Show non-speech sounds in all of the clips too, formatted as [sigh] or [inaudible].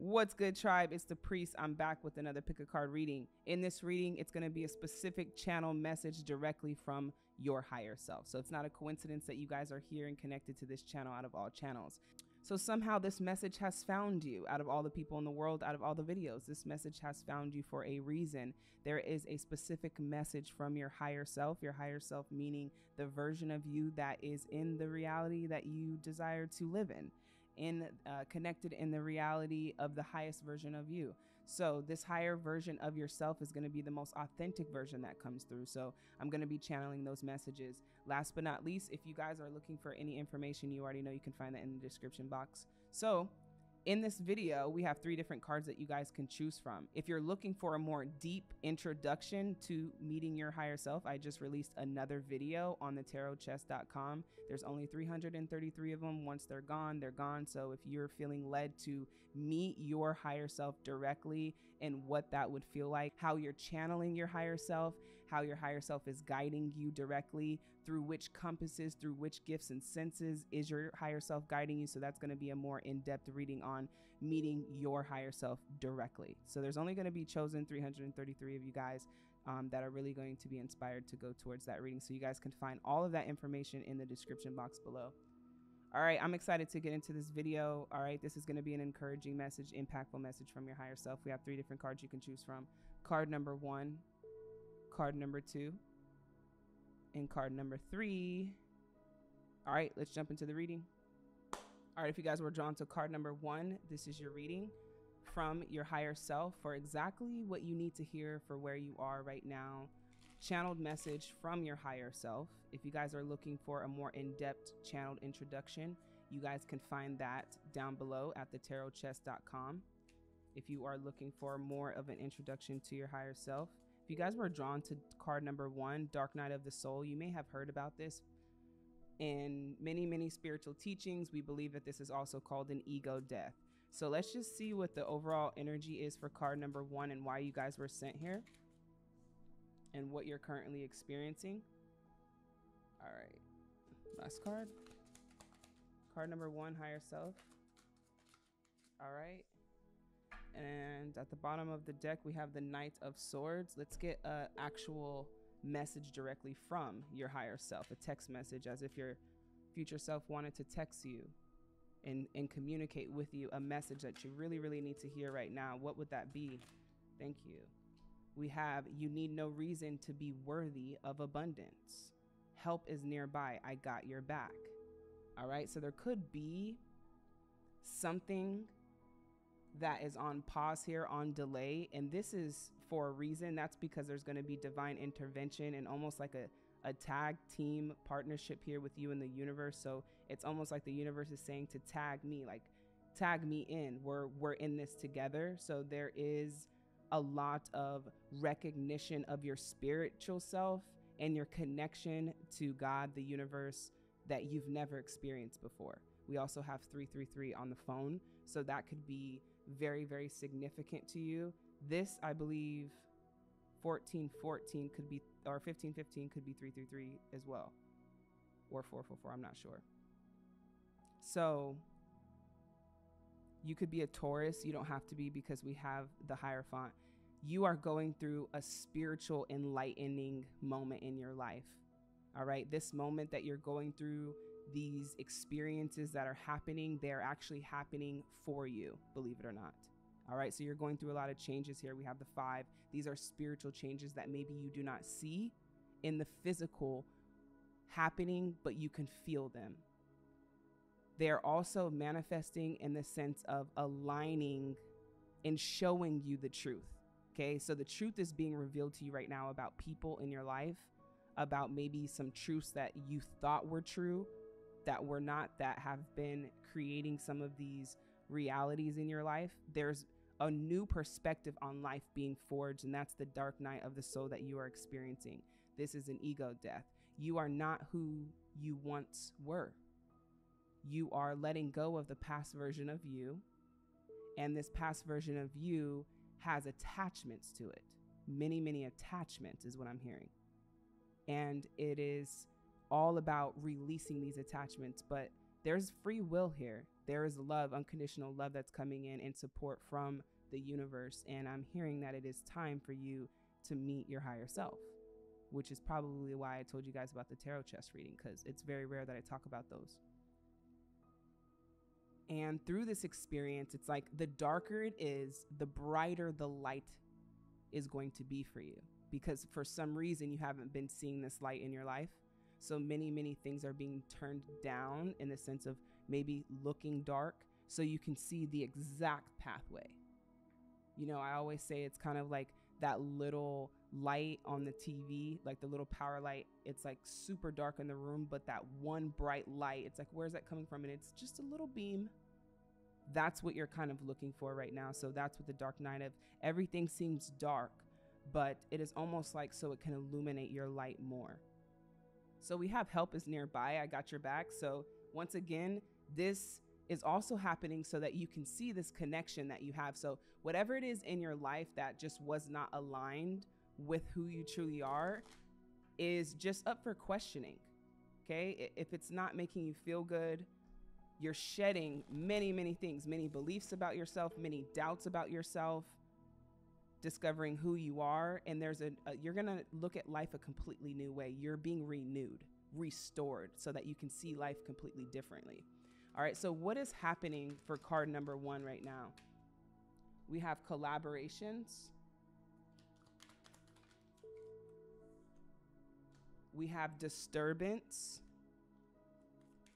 What's good, tribe? It's the priest. I'm back with another pick a card reading. In this reading, it's going to be a specific channel message directly from your higher self. So it's not a coincidence that you guys are here and connected to this channel out of all channels. So somehow this message has found you out of all the people in the world, out of all the videos. This message has found you for a reason. There is a specific message from your higher self, your higher self meaning the version of you that is in the reality that you desire to live in in uh, connected in the reality of the highest version of you. So this higher version of yourself is going to be the most authentic version that comes through. So I'm going to be channeling those messages. Last but not least, if you guys are looking for any information, you already know you can find that in the description box. So in this video, we have three different cards that you guys can choose from. If you're looking for a more deep introduction to meeting your higher self, I just released another video on the tarotchest.com. There's only 333 of them. Once they're gone, they're gone. So if you're feeling led to meet your higher self directly and what that would feel like, how you're channeling your higher self, how your higher self is guiding you directly, through which compasses, through which gifts and senses is your higher self guiding you. So that's going to be a more in depth reading on meeting your higher self directly. So there's only going to be chosen 333 of you guys um, that are really going to be inspired to go towards that reading. So you guys can find all of that information in the description box below. All right, I'm excited to get into this video. All right, this is going to be an encouraging message, impactful message from your higher self. We have three different cards you can choose from. Card number one, card number two, and card number three. All right, let's jump into the reading. All right, if you guys were drawn to card number one, this is your reading from your higher self for exactly what you need to hear for where you are right now. Channeled message from your higher self. If you guys are looking for a more in depth channeled introduction, you guys can find that down below at thetarotchest.com. If you are looking for more of an introduction to your higher self, if you guys were drawn to card number one, Dark Night of the Soul, you may have heard about this. In many, many spiritual teachings, we believe that this is also called an ego death. So let's just see what the overall energy is for card number one and why you guys were sent here and what you're currently experiencing. All right, last card. Card number one, higher self. All right. And at the bottom of the deck, we have the Knight of Swords. Let's get an actual message directly from your higher self, a text message as if your future self wanted to text you and, and communicate with you a message that you really, really need to hear right now. What would that be? Thank you. We have, you need no reason to be worthy of abundance. Help is nearby. I got your back. All right. So there could be something that is on pause here on delay and this is for a reason that's because there's going to be divine intervention and almost like a, a tag team partnership here with you in the universe so it's almost like the universe is saying to tag me like tag me in we're we're in this together so there is a lot of recognition of your spiritual self and your connection to God the universe that you've never experienced before we also have 333 on the phone so that could be very, very significant to you. This, I believe, 1414 could be, or 1515 could be 333 as well, or 444, I'm not sure. So you could be a Taurus. You don't have to be because we have the Hierophant. You are going through a spiritual enlightening moment in your life. All right. This moment that you're going through these experiences that are happening, they're actually happening for you, believe it or not. All right, so you're going through a lot of changes here. We have the five. These are spiritual changes that maybe you do not see in the physical happening, but you can feel them. They are also manifesting in the sense of aligning and showing you the truth. Okay, so the truth is being revealed to you right now about people in your life, about maybe some truths that you thought were true, that were not that have been creating some of these realities in your life, there's a new perspective on life being forged, and that's the dark night of the soul that you are experiencing. This is an ego death. You are not who you once were. You are letting go of the past version of you, and this past version of you has attachments to it. Many, many attachments is what I'm hearing. And it is all about releasing these attachments, but there's free will here. there is love, unconditional love that's coming in and support from the universe. And I'm hearing that it is time for you to meet your higher self, which is probably why I told you guys about the tarot chest reading, because it's very rare that I talk about those. And through this experience, it's like the darker it is, the brighter the light is going to be for you. Because for some reason, you haven't been seeing this light in your life. So many, many things are being turned down in the sense of maybe looking dark so you can see the exact pathway. You know, I always say it's kind of like that little light on the TV, like the little power light. It's like super dark in the room, but that one bright light, it's like, where's that coming from? And it's just a little beam. That's what you're kind of looking for right now. So that's what the Dark Night of everything seems dark, but it is almost like so it can illuminate your light more. So we have help is nearby. I got your back. So once again, this is also happening so that you can see this connection that you have. So whatever it is in your life that just was not aligned with who you truly are is just up for questioning. Okay? If it's not making you feel good, you're shedding many, many things, many beliefs about yourself, many doubts about yourself, discovering who you are. And there's a, a you're going to look at life a completely new way. You're being renewed, restored, so that you can see life completely differently. All right, so what is happening for card number one right now? We have collaborations. We have disturbance.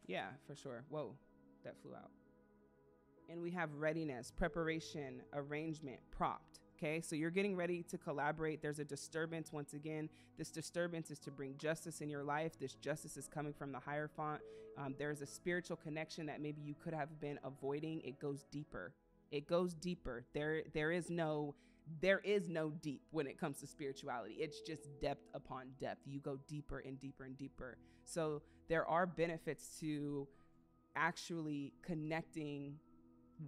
Yeah, for sure. Whoa, that flew out. And we have readiness, preparation, arrangement, propped. Okay, so you're getting ready to collaborate. There's a disturbance once again. This disturbance is to bring justice in your life. This justice is coming from the Hierophant. Um, there's a spiritual connection that maybe you could have been avoiding. It goes deeper. It goes deeper. There, there is no, there is no deep when it comes to spirituality. It's just depth upon depth. You go deeper and deeper and deeper. So there are benefits to actually connecting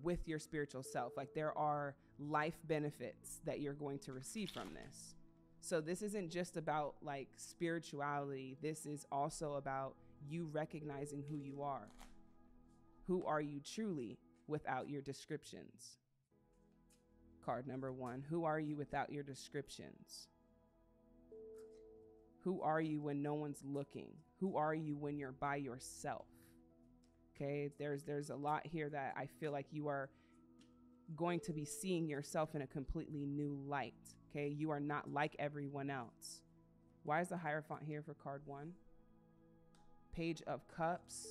with your spiritual self. Like there are life benefits that you're going to receive from this. So this isn't just about like spirituality. This is also about you recognizing who you are. Who are you truly without your descriptions? Card number one Who are you without your descriptions? Who are you when no one's looking? Who are you when you're by yourself? Okay, there's there's a lot here that I feel like you are going to be seeing yourself in a completely new light. Okay, you are not like everyone else. Why is the Hierophant here for card one? Page of Cups.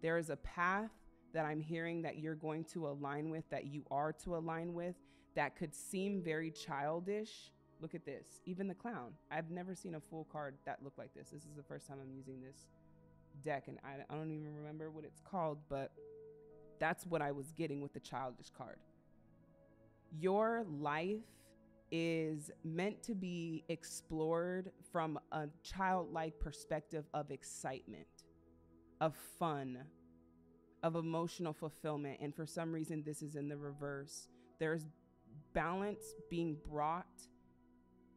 There is a path that I'm hearing that you're going to align with, that you are to align with, that could seem very childish. Look at this. Even the clown. I've never seen a full card that looked like this. This is the first time I'm using this deck, and I, I don't even remember what it's called, but that's what I was getting with the childish card. Your life is meant to be explored from a childlike perspective of excitement, of fun, of emotional fulfillment. And for some reason, this is in the reverse. There's balance being brought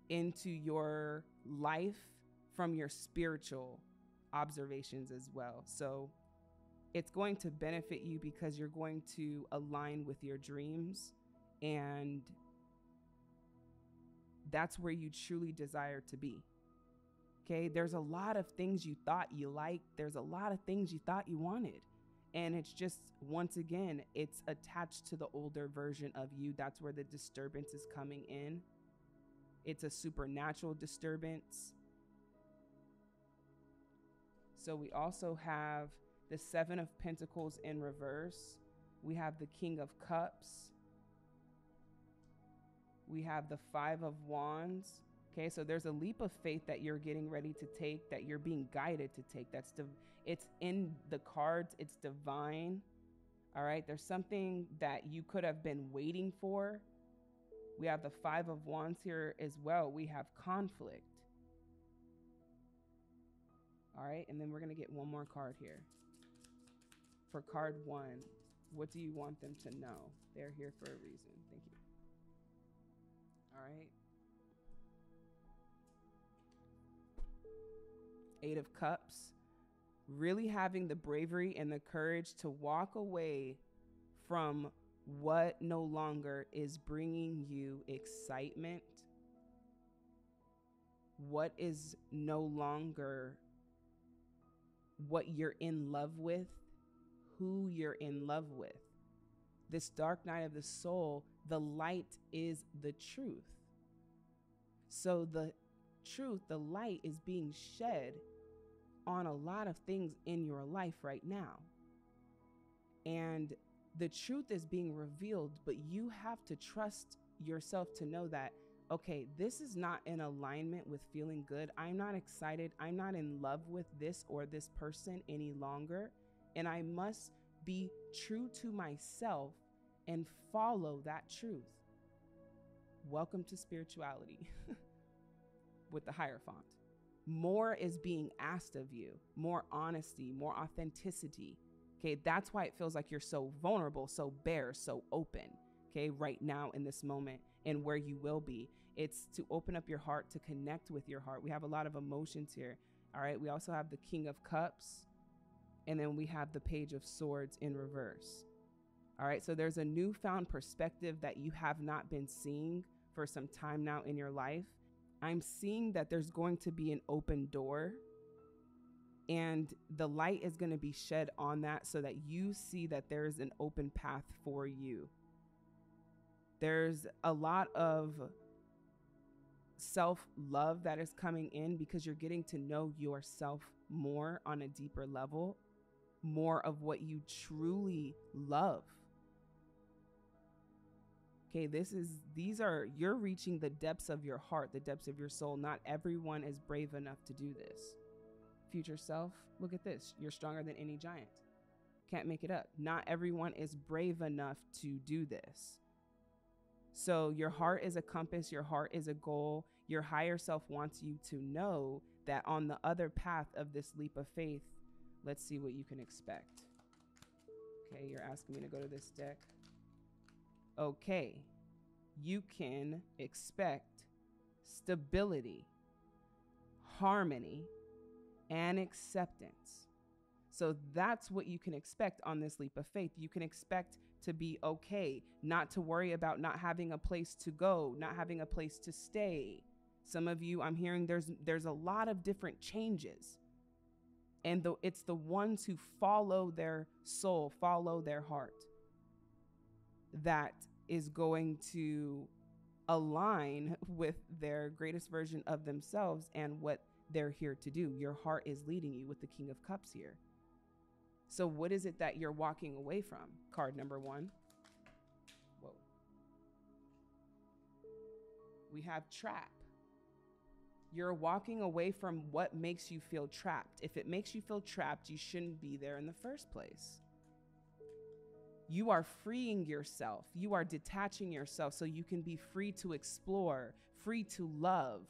into your life from your spiritual observations as well. So it's going to benefit you because you're going to align with your dreams and that's where you truly desire to be. Okay, there's a lot of things you thought you liked, there's a lot of things you thought you wanted. And it's just, once again, it's attached to the older version of you. That's where the disturbance is coming in. It's a supernatural disturbance. So we also have the Seven of Pentacles in reverse. We have the King of Cups. We have the Five of Wands. Okay, so there's a leap of faith that you're getting ready to take, that you're being guided to take. That's div- it's in the cards, it's divine. All right, there's something that you could have been waiting for. We have the Five of Wands here as well. We have conflict. All right, and then we're going to get one more card here. For card one, what do you want them to know? They're here for a reason. Thank you. All right. Eight of Cups. Really having the bravery and the courage to walk away from what no longer is bringing you excitement, what is no longer what you're in love with, who you're in love with. This dark night of the soul, the light is the truth. So the truth, the light is being shed on a lot of things in your life right now. And the truth is being revealed, but you have to trust yourself to know that, okay, this is not in alignment with feeling good. I'm not excited. I'm not in love with this or this person any longer. And I must be true to myself and follow that truth. Welcome to spirituality [laughs] with the Hierophant. More is being asked of you, more honesty, more authenticity, Okay, that's why it feels like you're so vulnerable, so bare, so open. Okay, right now in this moment and where you will be. It's to open up your heart, to connect with your heart. We have a lot of emotions here. All right, we also have the King of Cups, and then we have the Page of Swords in reverse. All right, so there's a newfound perspective that you have not been seeing for some time now in your life. I'm seeing that there's going to be an open door and the light is going to be shed on that so that you see that there's an open path for you. There's a lot of self love that is coming in because you're getting to know yourself more on a deeper level, more of what you truly love. Okay, this is, these are, you're reaching the depths of your heart, the depths of your soul. Not everyone is brave enough to do this future self, look at this. You're stronger than any giant. Can't make it up. Not everyone is brave enough to do this. So, your heart is a compass, your heart is a goal. Your higher self wants you to know that on the other path of this leap of faith, let's see what you can expect. Okay, you're asking me to go to this deck. Okay, you can expect stability, harmony, and acceptance. So that's what you can expect on this leap of faith. You can expect to be okay, not to worry about not having a place to go, not having a place to stay. Some of you I'm hearing there's there's a lot of different changes. And the, it's the ones who follow their soul, follow their heart that is going to align with their greatest version of themselves and what they're here to do. Your heart is leading you with the King of Cups here. So, what is it that you're walking away from? Card number one. Whoa. We have trap. You're walking away from what makes you feel trapped. If it makes you feel trapped, you shouldn't be there in the first place. You are freeing yourself. You are detaching yourself so you can be free to explore, free to love,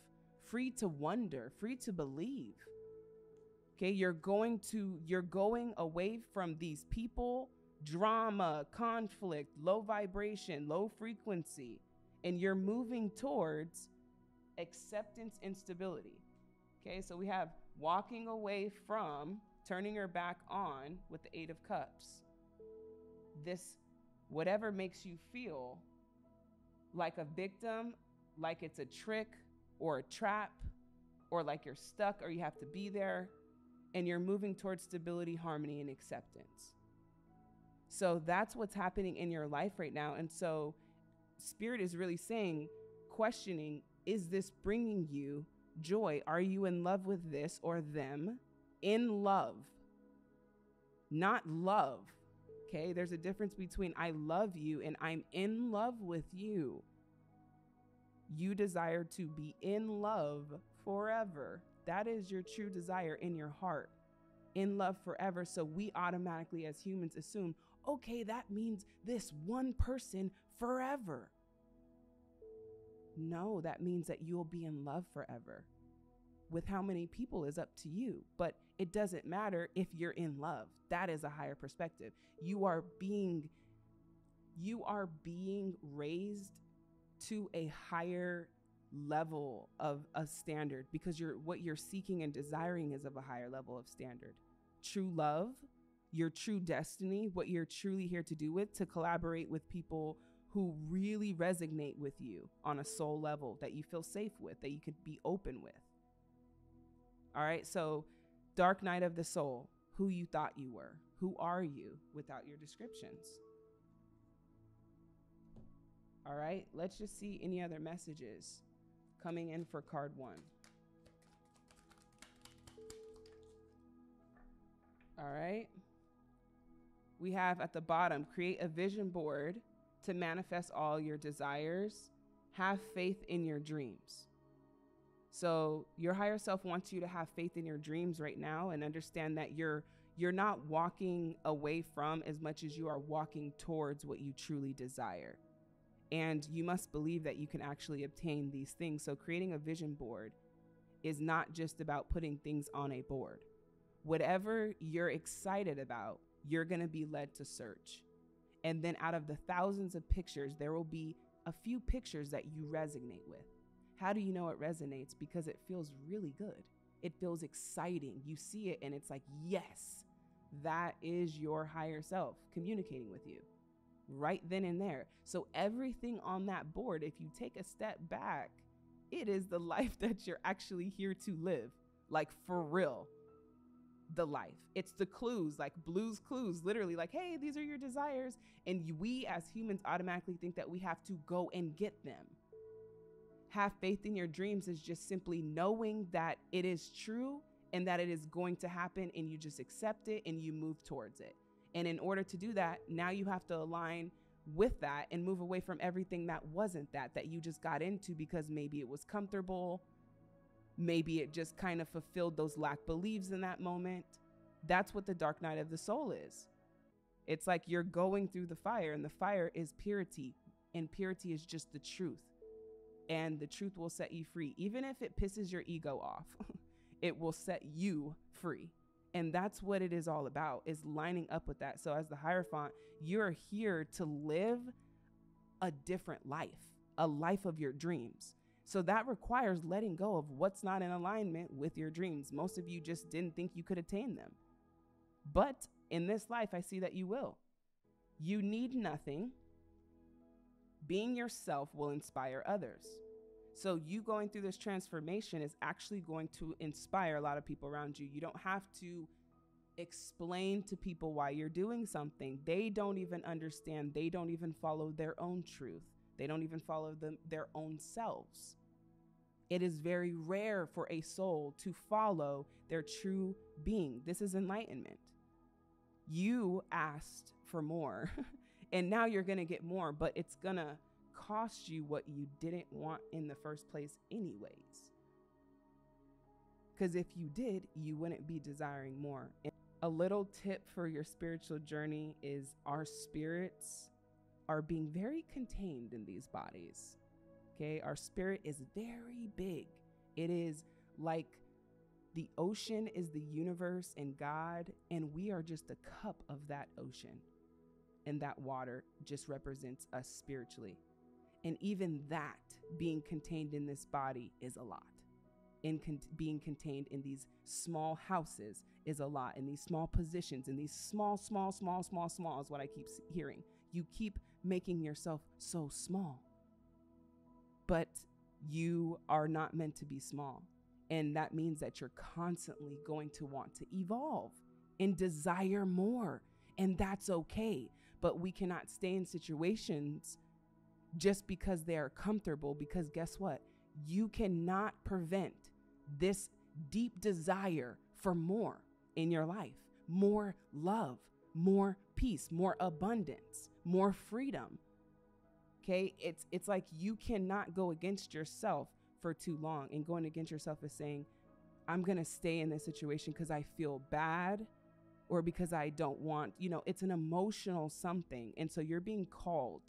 free to wonder, free to believe. Okay, you're going to you're going away from these people, drama, conflict, low vibration, low frequency, and you're moving towards acceptance and stability. Okay, so we have walking away from turning your back on with the 8 of cups. This whatever makes you feel like a victim, like it's a trick, or a trap or like you're stuck or you have to be there and you're moving towards stability, harmony, and acceptance. So that's what's happening in your life right now. And so, Spirit is really saying, questioning, is this bringing you joy? Are you in love with this or them? In love, not love. Okay, there's a difference between I love you and I'm in love with you you desire to be in love forever. That is your true desire in your heart, in love forever. So we automatically, as humans, assume, okay, that means this one person forever. No, that means that you'll be in love forever. With how many people is up to you, but it doesn't matter if you're in love. That is a higher perspective. You are being you are being raised to a higher level of a standard because you're what you're seeking and desiring is of a higher level of standard true love, your true destiny, what you're truly here to do with, to collaborate with people who really resonate with you on a soul level that you feel safe with, that you could be open with. All right, so dark night of the soul, who you thought you were. Who are you without your descriptions? All right, let's just see any other messages coming in for card one. All right. We have at the bottom create a vision board to manifest all your desires. Have faith in your dreams. So, your higher self wants you to have faith in your dreams right now and understand that you're you're not walking away from as much as you are walking towards what you truly desire. And you must believe that you can actually obtain these things. So, creating a vision board is not just about putting things on a board. Whatever you're excited about, you're going to be led to search. And then out of the thousands of pictures, there will be a few pictures that you resonate with. How do you know it resonates? Because it feels really good. It feels exciting. You see it and it's like, yes, that is your higher self communicating with you right then and there. So, everything on that board, if you take a step back, it is the [laughs] life that you're actually here to live. Like, for real the life. It's the clues, like Blue's Clues, literally like, hey, these are your desires. And we as humans automatically think that we have to go and get them. Have faith in your dreams is just simply knowing that it is true and that it is going to happen, and you just accept it and you move towards it. And in order to do that, now you have to align with that and move away from everything that wasn't that, that you just got into because maybe it was comfortable Maybe it just kind of fulfilled those lack beliefs in that moment. That's what the dark night of the soul is. It's like you're going through the fire, and the fire is purity, and purity is just the truth. And the truth will set you free. Even if it pisses your ego off, [laughs] it will set you free. And that's what it is all about, is lining up with that. So as the Hierophant, you're here to live a different life, a life of your dreams. So that requires letting go of what's not in alignment with your dreams. Most of you just didn't think you could attain them. But in this life, I see that you will. You need nothing. Being yourself will inspire others. So, you going through this transformation is actually going to inspire a lot of people around you. You don't have to explain to people why you're doing something. They don't even understand, they don't even follow their own truth. They don't even follow them, their own selves. It is very rare for a soul to follow their true being. This is enlightenment. You asked for more, [laughs] and now you're going to get more, but it's going to cost you what you didn't want in the first place, anyways. Because if you did, you wouldn't be desiring more. And a little tip for your spiritual journey is our spirits are being very contained in these bodies. Okay, our spirit is very big. It is like the ocean is the universe and God, and we are just a cup of that ocean. And that water just represents us spiritually. And even that being contained in this body is a lot. In con- being contained in these small houses is a lot. In these small positions, in these small, small, small, small, small is what I keep hearing. You keep making yourself so small. But you are not meant to be small. And that means that you're constantly going to want to evolve and desire more. And that's okay. But we cannot stay in situations just because they are comfortable. Because guess what? You cannot prevent this deep desire for more in your life more love, more peace, more abundance, more freedom. Okay? It's it's like you cannot go against yourself for too long. And going against yourself is saying, I'm going to stay in this situation because I feel bad or because I don't want, you know, it's an emotional something. And so you're being called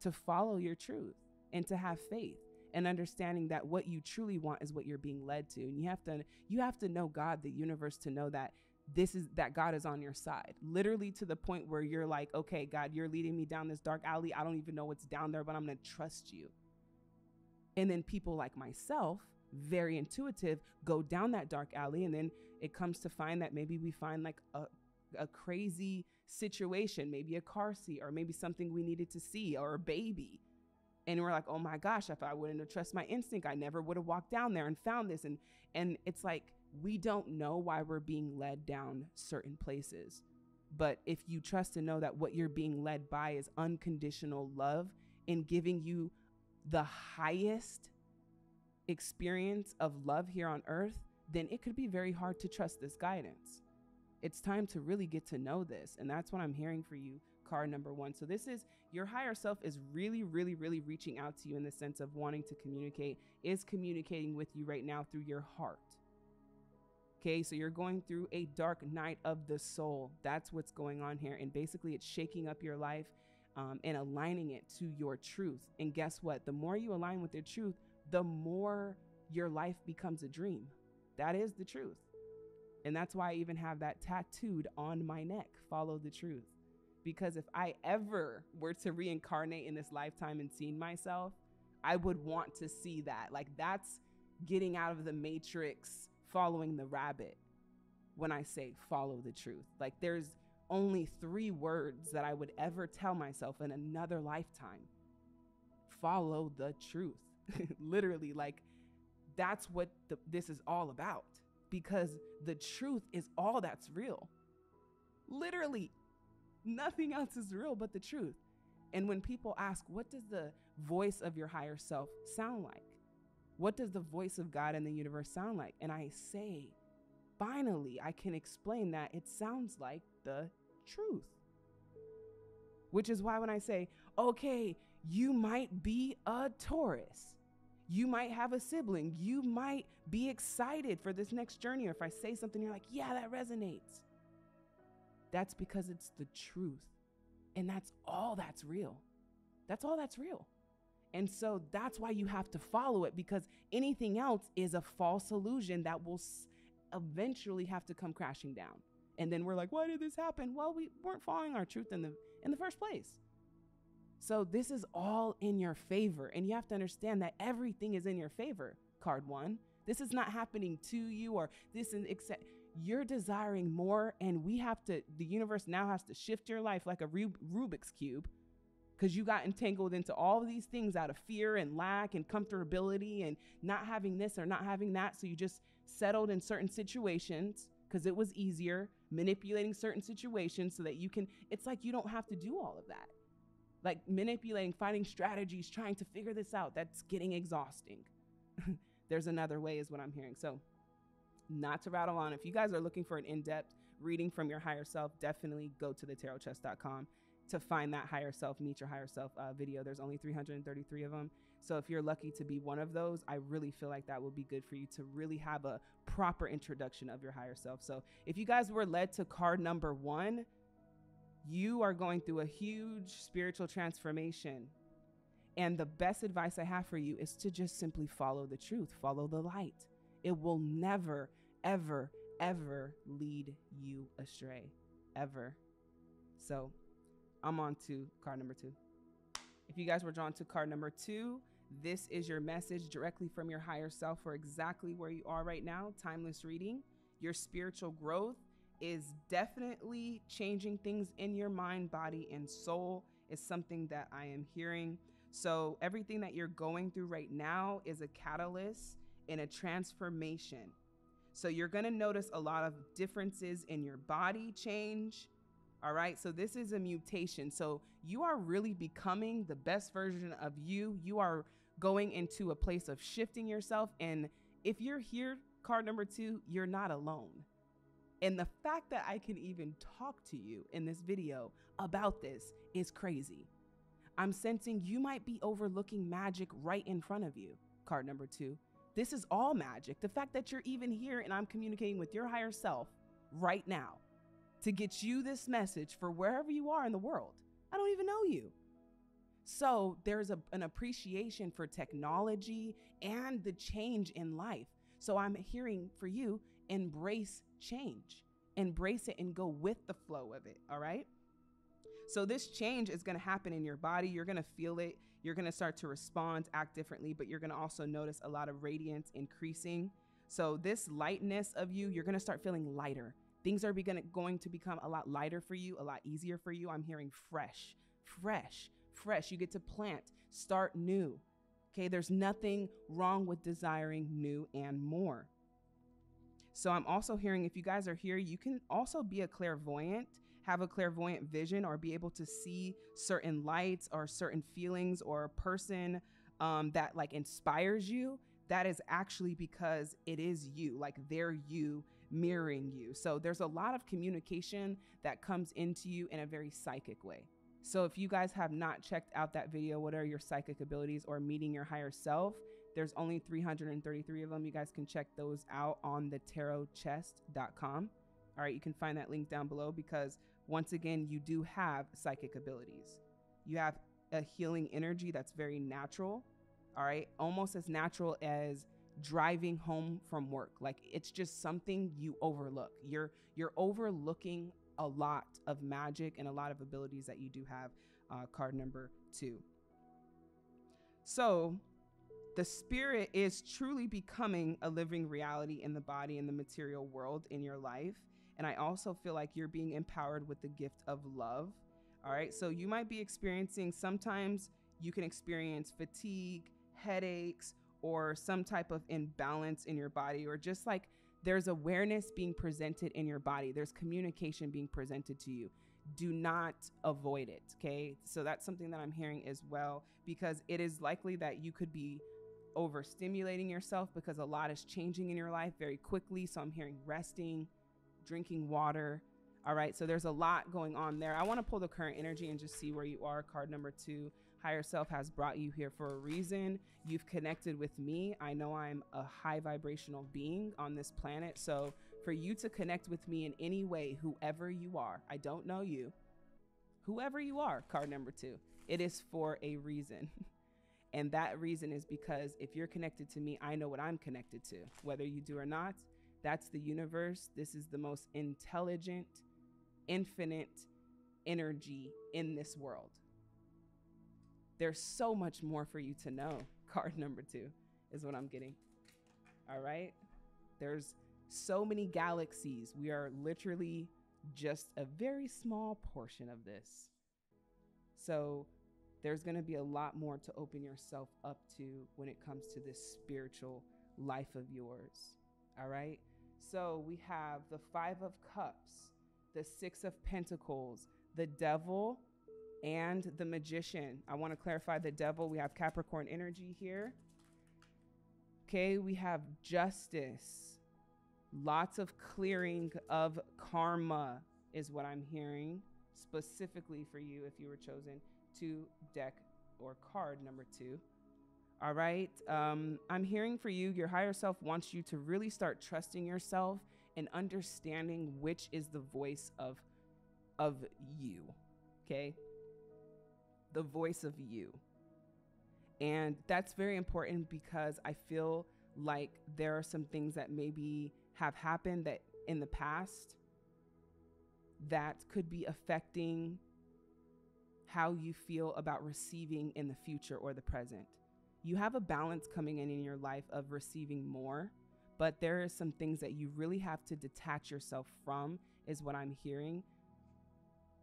to follow your truth and to have faith and understanding that what you truly want is what you're being led to. And you have to you have to know God, the universe to know that this is that God is on your side. Literally to the point where you're like, okay, God, you're leading me down this dark alley. I don't even know what's down there, but I'm going to trust you. And then people like myself, very intuitive, go down that dark alley. And then it comes to find that maybe we find like a, a crazy situation, maybe a car seat, or maybe something we needed to see, or a baby. And we're like, oh my gosh, if I wouldn't have trusted my instinct, I never would have walked down there and found this. And and it's like we don't know why we're being led down certain places. But if you trust and know that what you're being led by is unconditional love and giving you the highest experience of love here on earth, then it could be very hard to trust this guidance. It's time to really get to know this. And that's what I'm hearing for you, card number one. So, this is your higher self is really, really, really reaching out to you in the sense of wanting to communicate, is communicating with you right now through your heart. Okay, so you're going through a dark night of the soul. That's what's going on here. And basically, it's shaking up your life um, and aligning it to your truth. And guess what? The more you align with your truth, the more your life becomes a dream. That is the truth. And that's why I even have that tattooed on my neck follow the truth. Because if I ever were to reincarnate in this lifetime and see myself, I would want to see that. Like, that's getting out of the matrix, following the rabbit when I say follow the truth. Like, there's only three words that I would ever tell myself in another lifetime follow the truth. [laughs] Literally, like, that's what the, this is all about because the truth is all that's real. Literally, nothing else is real but the truth. And when people ask, what does the voice of your higher self sound like? What does the voice of God in the universe sound like? And I say, finally, I can explain that it sounds like the truth. Which is why when I say, okay, you might be a Taurus, you might have a sibling. You might be excited for this next journey. Or if I say something, you're like, yeah, that resonates. That's because it's the truth. And that's all that's real. That's all that's real. And so that's why you have to follow it because anything else is a false illusion that will eventually have to come crashing down. And then we're like, why did this happen? Well, we weren't following our truth in the in the first place. So this is all in your favor. And you have to understand that everything is in your favor, card one. This is not happening to you or this is except you're desiring more and we have to the universe now has to shift your life like a Rubik's cube because you got entangled into all these things out of fear and lack and comfortability and not having this or not having that so you just settled in certain situations because it was easier manipulating certain situations so that you can it's like you don't have to do all of that like manipulating, finding strategies, trying to figure this out. That's getting exhausting. [laughs] There's another way, is what I'm hearing. So, not to rattle on, if you guys are looking for an in depth reading from your higher self, definitely go to the tarotchest.com to find that higher self, meet your higher self uh, video. There's only 333 of them. So if you're lucky to be one of those, I really feel like that would be good for you to really have a proper introduction of your higher self. So if you guys were led to card number one, you are going through a huge spiritual transformation. And the best advice I have for you is to just simply follow the truth, follow the light. It will never, ever, ever lead you astray. Ever. So I'm on to card number two. If you guys were drawn to card number two, this is your message directly from your higher self for exactly where you are right now. Timeless reading, your spiritual growth, is definitely changing things in your mind, body, and soul, is something that I am hearing. So, everything that you're going through right now is a catalyst in a transformation. So, you're going to notice a lot of differences in your body change. All right. So, this is a mutation. So, you are really becoming the best version of you. You are going into a place of shifting yourself. And if you're here, card number two, you're not alone. And the fact that I can even talk to you in this video about this is crazy. I'm sensing you might be overlooking magic right in front of you. Card number two. This is all magic. The fact that you're even here and I'm communicating with your higher self right now to get you this message for wherever you are in the world. I don't even know you. So there's a, an appreciation for technology and the change in life. So I'm hearing for you, embrace change. Embrace it and go with the flow of it. All right. So, this change is going to happen in your body. You're going to feel it. You're going to start to respond, act differently, but you're going to also notice a lot of radiance increasing. So this lightness of you, you're going to start feeling lighter. Things are going to become a lot lighter for you, a lot easier for you. I'm hearing fresh, fresh, fresh. You get to plant, start new. Okay, there's nothing wrong with desiring new and more. So I'm also hearing if you guys are here, you can also be a clairvoyant, have a clairvoyant vision, or be able to see certain lights or certain feelings or a person um, that like inspires you. That is actually because it is you, like they're you mirroring you. So there's a lot of communication that comes into you in a very psychic way. So if you guys have not checked out that video, what are your psychic abilities or meeting your higher self? There's only 333 of them. You guys can check those out on the tarotchest.com. All right, you can find that link down below because once again, you do have psychic abilities. You have a healing energy that's very natural. All right, almost as natural as driving home from work. Like it's just something you overlook. You're you're overlooking a lot of magic and a lot of abilities that you do have. Uh, card number two. So the spirit is truly becoming a living reality in the body and the material world in your life. And I also feel like you're being empowered with the gift of love. All right. So you might be experiencing sometimes you can experience fatigue, headaches, or some type of imbalance in your body, or just like there's awareness being presented in your body, there's communication being presented to you. Do not avoid it. Okay. So that's something that I'm hearing as well, because it is likely that you could be overstimulating yourself because a lot is changing in your life very quickly. So I'm hearing resting, drinking water. All right. So there's a lot going on there. I want to pull the current energy and just see where you are. Card number two higher self has brought you here for a reason. You've connected with me. I know I'm a high vibrational being on this planet. So for you to connect with me in any way, whoever you are, I don't know you, whoever you are, card number two, it is for a reason. [laughs] And that reason is because if you're connected to me, I know what I'm connected to. Whether you do or not, that's the universe. This is the most intelligent, infinite energy in this world. There's so much more for you to know. [laughs] Card number two is what I'm getting. All right. There's so many galaxies. We are literally just a very small portion of this. So there's going to be a lot more to open yourself up to when it comes to this spiritual life of yours. All right. So we have the Five of Cups, the Six of Pentacles, the Devil, and the Magician. I want to clarify the Devil. We have Capricorn energy here. Okay. We have Justice. Lots of clearing of karma is what I'm hearing specifically for you if you were chosen to deck or card number two. All right. Um, I'm hearing for you, your higher self wants you to really start trusting yourself and understanding which is the voice of of you. Okay? The voice of you. And that's very important because I feel like there are some things that maybe have happened that in the past that could be affecting how you feel about receiving in the future or the present. You have a balance coming in in your life of receiving more, but there are some things that you really have to detach yourself from, is what I'm hearing.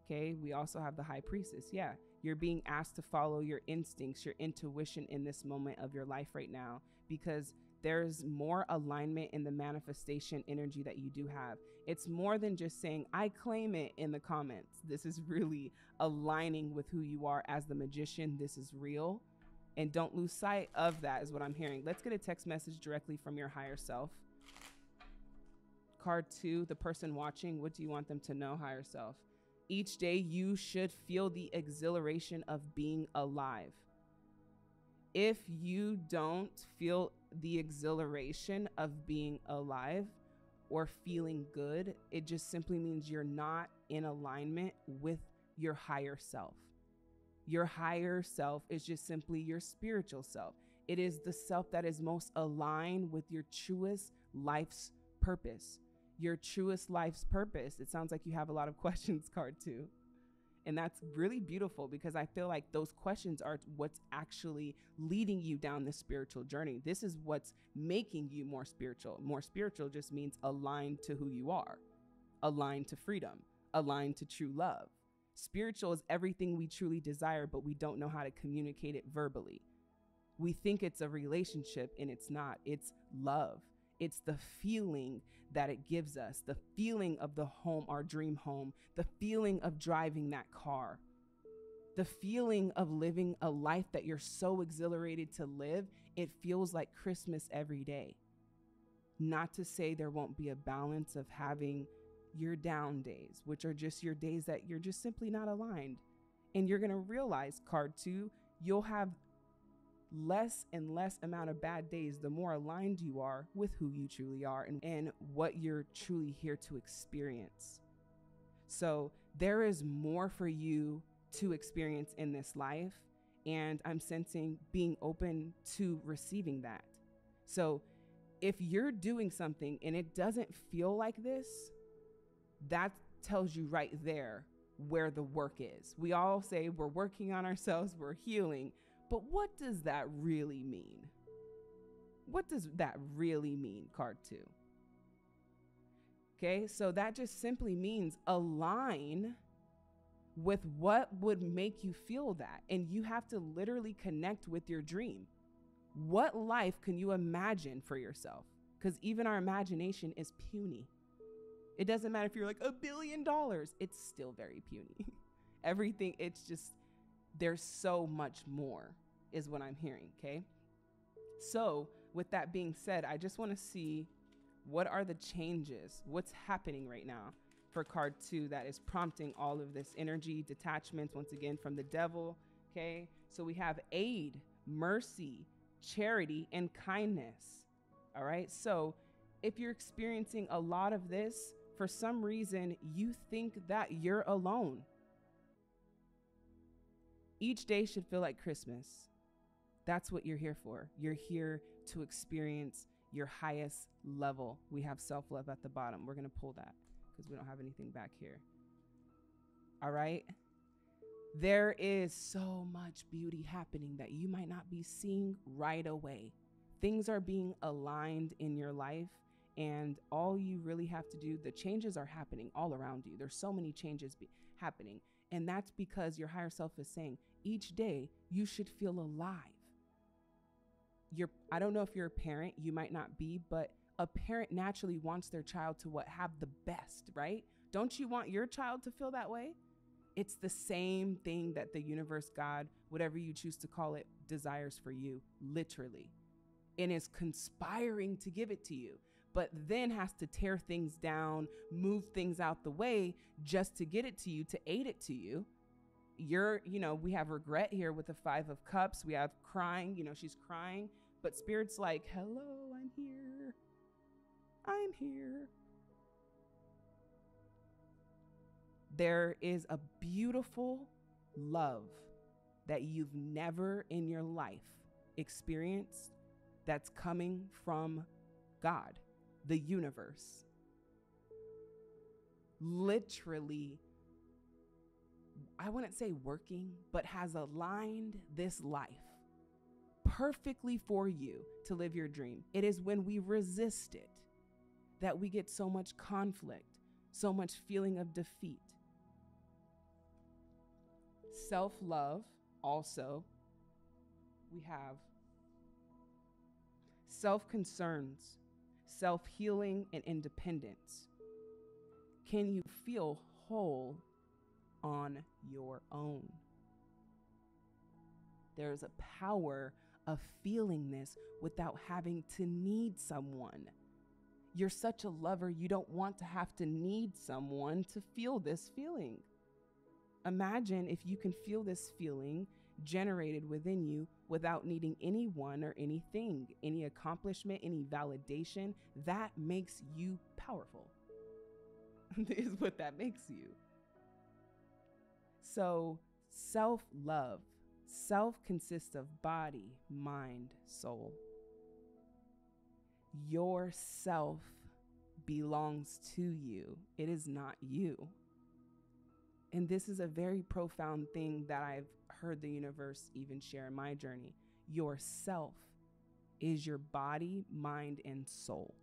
Okay, we also have the high priestess. Yeah, you're being asked to follow your instincts, your intuition in this moment of your life right now because there's more alignment in the manifestation energy that you do have. It's more than just saying, I claim it in the comments. This is really aligning with who you are as the magician. This is real. And don't lose sight of that, is what I'm hearing. Let's get a text message directly from your higher self. Card two, the person watching, what do you want them to know, higher self? Each day, you should feel the exhilaration of being alive. If you don't feel the exhilaration of being alive or feeling good. It just simply means you're not in alignment with your higher self. Your higher self is just simply your spiritual self. It is the self that is most aligned with your truest life's purpose. Your truest life's purpose. It sounds like you have a lot of [laughs] questions, card two. And that's really beautiful because I feel like those questions are what's actually leading you down the spiritual journey. This is what's making you more spiritual. More spiritual just means aligned to who you are, aligned to freedom, aligned to true love. Spiritual is everything we truly desire, but we don't know how to communicate it verbally. We think it's a relationship and it's not, it's love. It's the feeling that it gives us, the feeling of the home, our dream home, the feeling of driving that car, the feeling of living a life that you're so exhilarated to live. It feels like Christmas every day. Not to say there won't be a balance of having your down days, which are just your days that you're just simply not aligned. And you're going to realize, card two, you'll have less and less amount of bad days the more aligned you are with who you truly are and, and what you're truly here to experience. So there is more for you to experience in this life. And I'm sensing being open to receiving that. So if you're doing something and it doesn't feel like this, that tells you right there where the work is. We all say we're working on ourselves, we're healing, but what does that really mean? What does that really mean, card two? Okay, so that just simply means align with what would make you feel that. And you have to literally connect with your dream. What life can you imagine for yourself? Because even our imagination is puny. It doesn't matter if you're like a billion dollars, it's still very puny. [laughs] Everything, it's just, there's so much more is what I'm hearing, okay? So, with that being said, I just want to see what are the changes? What's happening right now for card 2 that is prompting all of this energy, detachment once again from the devil, okay? So we have aid, mercy, charity, and kindness. All right? So, if you're experiencing a lot of this, for some reason you think that you're alone. Each day should feel like Christmas. That's what you're here for. You're here to experience your highest level. We have self love at the bottom. We're going to pull that because we don't have anything back here. All right. There is so much beauty happening that you might not be seeing right away. Things are being aligned in your life, and all you really have to do, the changes are happening all around you. There's so many changes be- happening. And that's because your higher self is saying each day you should feel alive you're I don't know if you're a parent, you might not be, but a parent naturally wants their child to what have the best, right? Don't you want your child to feel that way? It's the same thing that the universe, God, whatever you choose to call it, desires for you, literally. And is conspiring to give it to you, but then has to tear things down, move things out the way just to get it to you, to aid it to you. You're, you know, we have regret here with the Five of Cups. We have crying, you know, she's crying but Spirit's like, hello, I'm here. I'm here. There is a beautiful love that you've never in your life experienced that's coming from God, the universe. Literally, I wouldn't say working, but has aligned this life perfectly for you to live your dream. It is when we resist it that we get so much conflict, so much feeling of defeat. Self love, also, we have self concerns, self healing, and independence. Can you feel whole on your own? There's a power of feeling this without having to need someone. You're such a lover, you don't want to have to need someone to feel this feeling. Imagine if you can feel this feeling generated within you without needing anyone or anything, any accomplishment, any validation. That makes you powerful, [laughs] is what that makes you. So, self love Self consists of body, mind, soul. Your self belongs to you, it is not you. and this is a very profound thing that I've heard the universe even share in my journey. Yourself is your body, mind, and soul.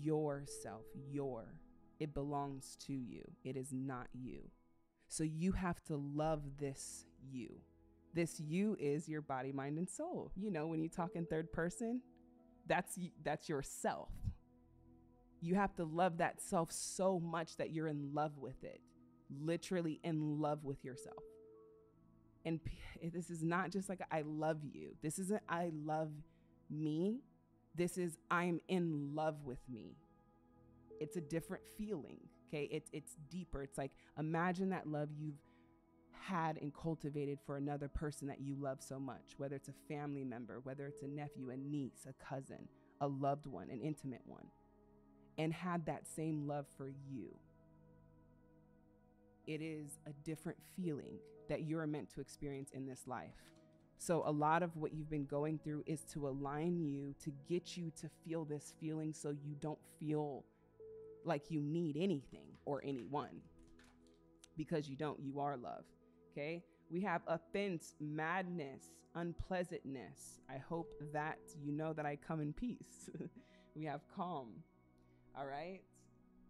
Yourself, your. It belongs to you. It is not you. So you have to love this you. This you is your body, mind, and soul. You know, when you talk in third person, that's that's yourself. You have to love that self so much that you're in love with it. Literally in love with yourself. And [laughs] this is not just like I love you. This isn't I love me. This is I'm in love with me. It's a different feeling. Okay. It's it's deeper. It's like imagine that love you've had and cultivated for another person that you love so much, whether it's a family member, whether it's a nephew, a niece, a cousin, a loved one, an intimate one, and had that same love for you. It is a different feeling that you're meant to experience in this life. So, a lot of what you've been going through is to align you, to get you to feel this feeling so you don't feel like you need anything or anyone because you don't. You are love. Okay. We have offense, madness, unpleasantness. I hope that you know that I come in peace. [laughs] we have calm. All right.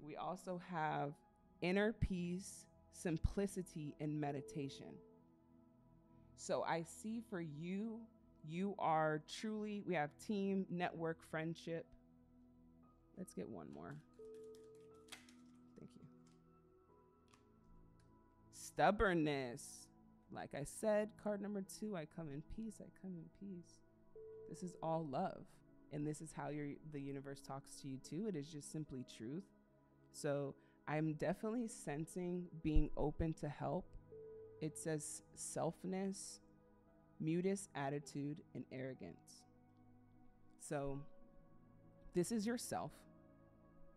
We also have inner peace, simplicity, and meditation. So I see for you, you are truly, we have team, network, friendship. Let's get one more. Stubbornness. Like I said, card number two, I come in peace, I come in peace. This is all love. And this is how your the universe talks to you too. It is just simply truth. So I'm definitely sensing being open to help. It says selfness, mutus attitude, and arrogance. So this is yourself.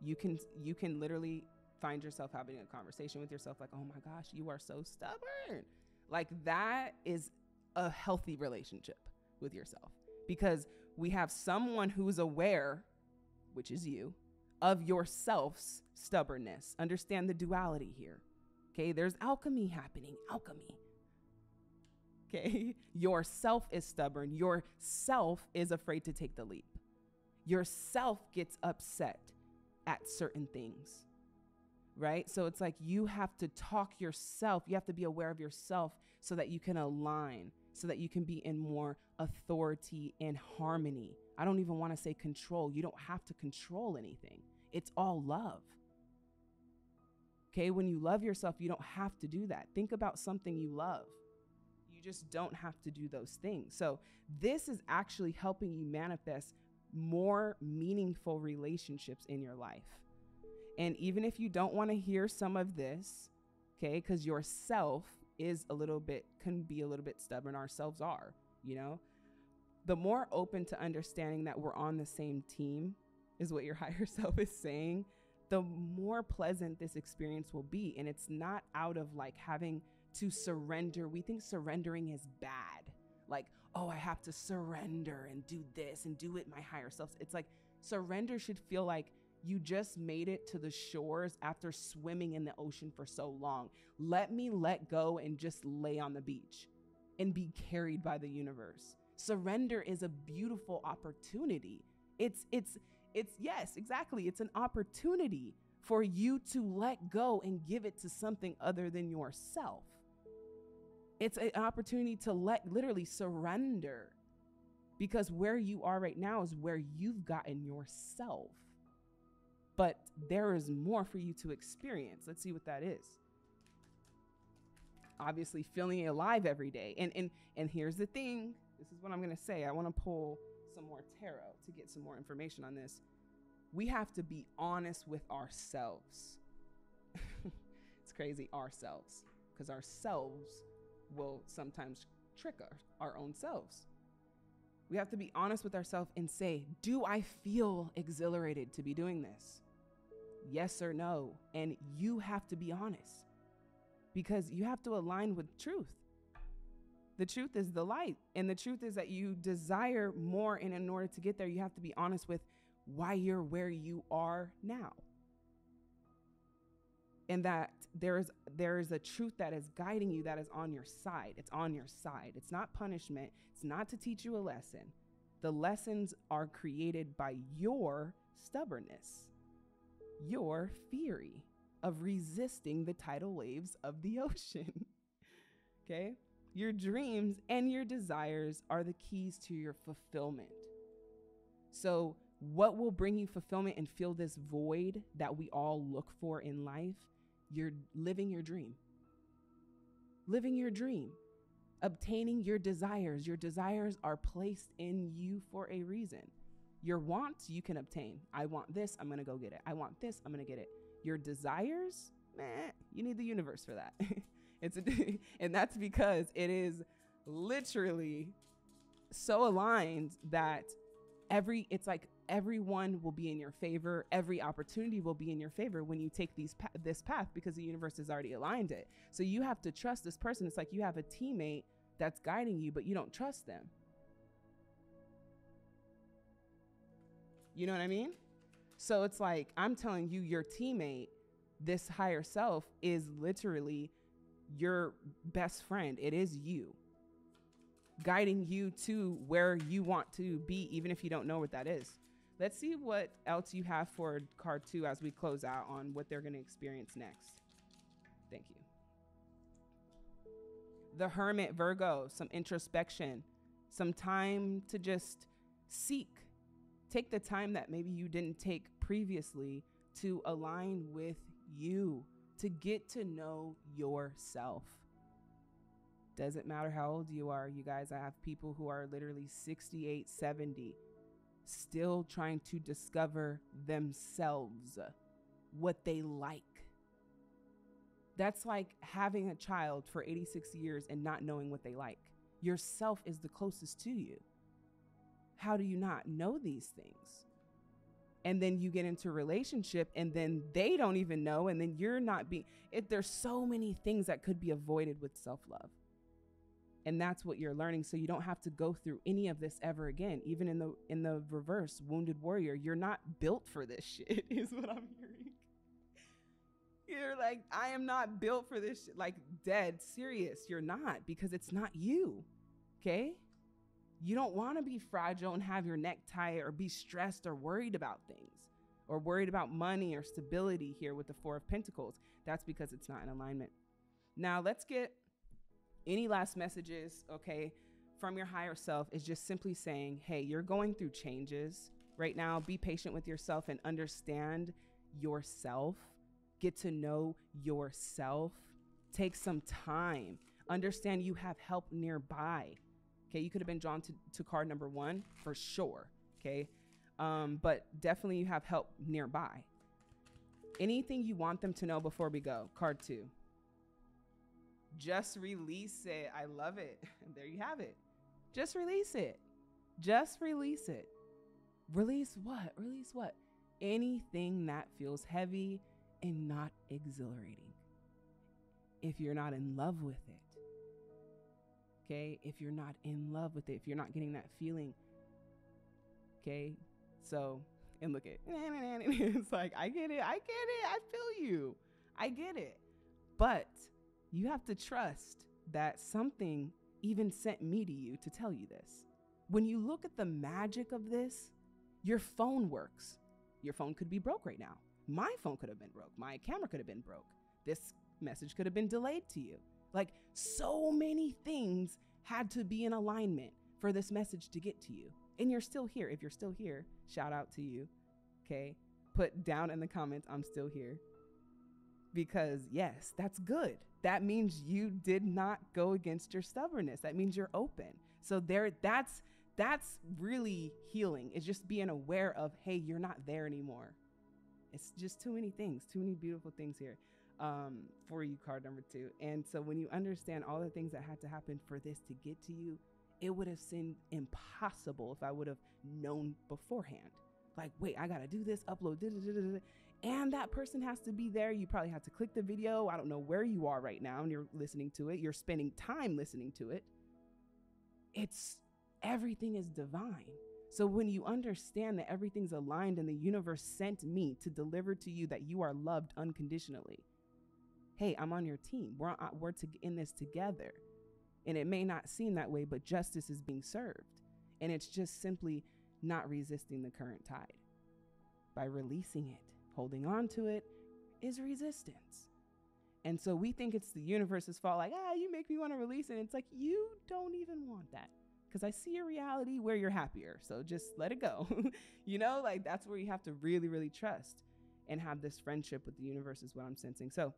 You can you can literally find yourself having a conversation with yourself like, "Oh my gosh, you are so stubborn." Like that is a healthy relationship with yourself because we have someone who's aware, which is you, of yourself's stubbornness. Understand the duality here. Okay, there's alchemy happening, alchemy. Okay, [laughs] yourself is stubborn, yourself is afraid to take the leap. Yourself gets upset at certain things, right? So it's like you have to talk yourself, you have to be aware of yourself so that you can align, so that you can be in more authority and harmony. I don't even want to say control. You don't have to control anything. It's all love. Okay, when you love yourself, you don't have to do that. Think about something you love. You just don't have to do those things. So, this is actually helping you manifest more meaningful relationships in your life. And even if you don't want to hear some of this, okay, because yourself is a little bit, can be a little bit stubborn, ourselves are, you know, the more open to understanding that we're on the same team is what your [laughs] higher self is saying, the more pleasant this experience will be. And it's not out of like having to surrender. We think surrendering is bad. Like, oh, I have to surrender and do this and do it my higher self. It's like surrender should feel like you just made it to the shores after swimming in the ocean for so long. Let me let go and just lay on the beach and be carried by the universe. Surrender is a beautiful opportunity. It's it's it's yes, exactly. It's an opportunity for you to let go and give it to something other than yourself. It's an opportunity to let literally surrender because where you are right now is where you've gotten yourself. But there is more for you to experience. Let's see what that is. Obviously, feeling alive every day. And and and here's the thing. This is what I'm going to say. I want to pull some more tarot to get some more information on this. We have to be honest with ourselves. [laughs] it's crazy, ourselves, because ourselves will sometimes trick our, our own selves. We have to be honest with ourselves and say, Do I feel exhilarated to be doing this? Yes or no. And you have to be honest because you have to align with truth. The truth is the light. And the truth is that you desire more. And in order to get there, you have to be honest with why you're where you are now. And that there is there is a truth that is guiding you that is on your side. It's on your side. It's not punishment. It's not to teach you a lesson. The lessons are created by your stubbornness, your fury of resisting the tidal waves of the [laughs] ocean. okay? Your dreams and your desires are the keys to your fulfillment. So, what will bring you fulfillment and fill this void that we all look for in life? You're living your dream. Living your dream, obtaining your desires. Your desires are placed in you for a reason. Your wants you can obtain. I want this, I'm gonna go get it. I want this, I'm gonna get it. Your desires, meh, you need the universe for that. [laughs] it's a, [laughs] and that's because it is literally so aligned that every it's like everyone will be in your favor. Every opportunity will be in your favor when you take these pa- this path because the universe has already aligned it. So you have to trust this person. It's like you have a teammate that's guiding you but you don't trust them. You know what i mean? So it's like i'm telling you your teammate this higher self is literally your best friend. It is you. Guiding you to where you want to be, even if you don't know what that is. Let's see what else you have for card two as we close out on what they're going to experience next. Thank you. The Hermit Virgo, some introspection, some time to just seek. Take the time that maybe you didn't take previously to align with you, to get to know yourself. Doesn't matter how old you are, you guys. I have people who are literally 68, 70, still trying to discover themselves, what they like. That's like having a child for 86 years and not knowing what they like. Yourself is the closest to you. How do you not know these things? And then you get into relationship and then they don't even know and then you're not being it there's so many things that could be avoided with self-love and that's what you're learning. So you don't have to go through any of this ever again even in the in the reverse wounded warrior. You're not built for this shit [laughs] is what i'm hearing. You're like i am not built for this shit. like dead serious. You're not because it's not you okay? You don't want to be fragile and have your neck tight or be stressed or worried about things or worried about money or stability here with the four of pentacles. That's because it's not in alignment. Now let's get any last messages, okay, from your higher self is just simply saying, hey, you're going through changes right now. Be patient with yourself and understand yourself. Get to know yourself. Take some time. Understand you have help nearby. Okay, you could have been drawn to, to card number one for sure. Okay, um, but definitely you have help nearby. Anything you want them to know before we go, card two. Just release it. I love it. [laughs] there you have it. Just release it. Just release it. Release what? Release what? Anything that feels heavy and not exhilarating. If you're not in love with it. Okay? If you're not in love with it, if you're not getting that feeling. Okay? So, and look at [laughs] it's like, I get it. I get it. I feel you. I get it. But you have to trust that something even sent me to you to tell you this. When you look at the magic of this, your phone works. Your phone could be broke right now. My phone could have been broke. My camera could have been broke. This message could have been delayed to you. Like so many things had to be in alignment for this message to get to you. And you're still here. If you're still here, shout out to you. Okay. Put down in the comments, I'm still here because yes, that's good. That means you did not go against your stubbornness. That means you're open. So there that's that's really healing. It's just being aware of, hey, you're not there anymore. It's just too many things, too many beautiful things here um, for you, card number two. And so when you understand all the things that had to happen for this to get to you, it would have seemed impossible if I would have known beforehand. Like, wait, I gotta do this, upload, da, da, da, and that person has to be there. You probably have to click the video. I don't know where you are right now and you're listening to it. You're spending time listening to it. It's everything is divine. So when you understand that everything's aligned and the universe sent me to deliver to you that you are loved unconditionally, hey, I'm on your team. We're, uh, we're to, in this together. And it may not seem that way, but justice is being served. And it's just simply not resisting the current tide. By releasing it, holding on to it, is resistance. And so we think it's the universe's fault, like, ah, you make me want to release it. And it's like, you don't even want that. Because I see a reality where you're happier. So just let it go. [laughs] you know, like that's where you have to really, really trust and have this friendship with the universe, is what I'm sensing. So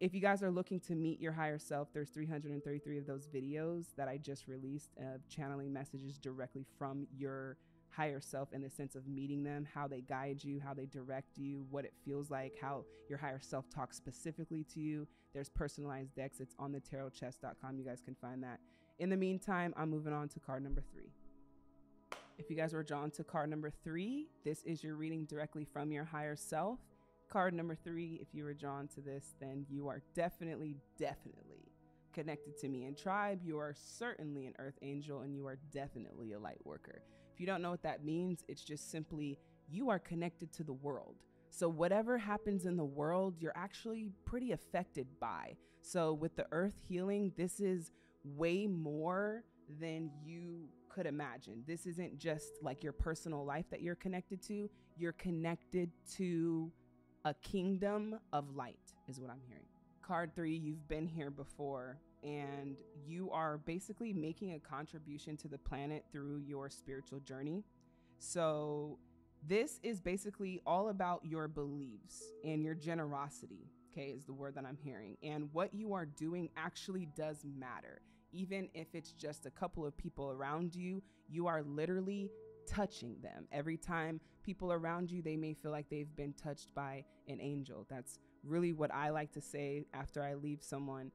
if you guys are looking to meet your higher self, there's 333 of those videos that I just released of channeling messages directly from your higher self in the sense of meeting them, how they guide you, how they direct you, what it feels like, how your higher self talks specifically to you. There's personalized decks. It's on the tarotchest.com. You guys can find that. In the meantime, I'm moving on to card number three. If you guys were drawn to card number three, this is your reading directly from your higher self. Card number three, if you were drawn to this, then you are definitely, definitely connected to me in tribe. You are certainly an earth angel and you are definitely a light worker. You don't know what that means, it's just simply you are connected to the world. So, whatever happens in the world, you're actually pretty affected by. So, with the earth healing, this is way more than you could imagine. This isn't just like your personal life that you're connected to, you're connected to a kingdom of light, is what I'm hearing. Card three, you've been here before and you are basically making a contribution to the planet through your spiritual journey. So, this is basically all about your beliefs and your generosity, okay, is the word that I'm hearing. And what you are doing actually does matter. Even if it's just a couple of people around you, you are literally touching them. Every time people around you, they may feel like they've been touched by an angel. That's really what I like to say after I leave someone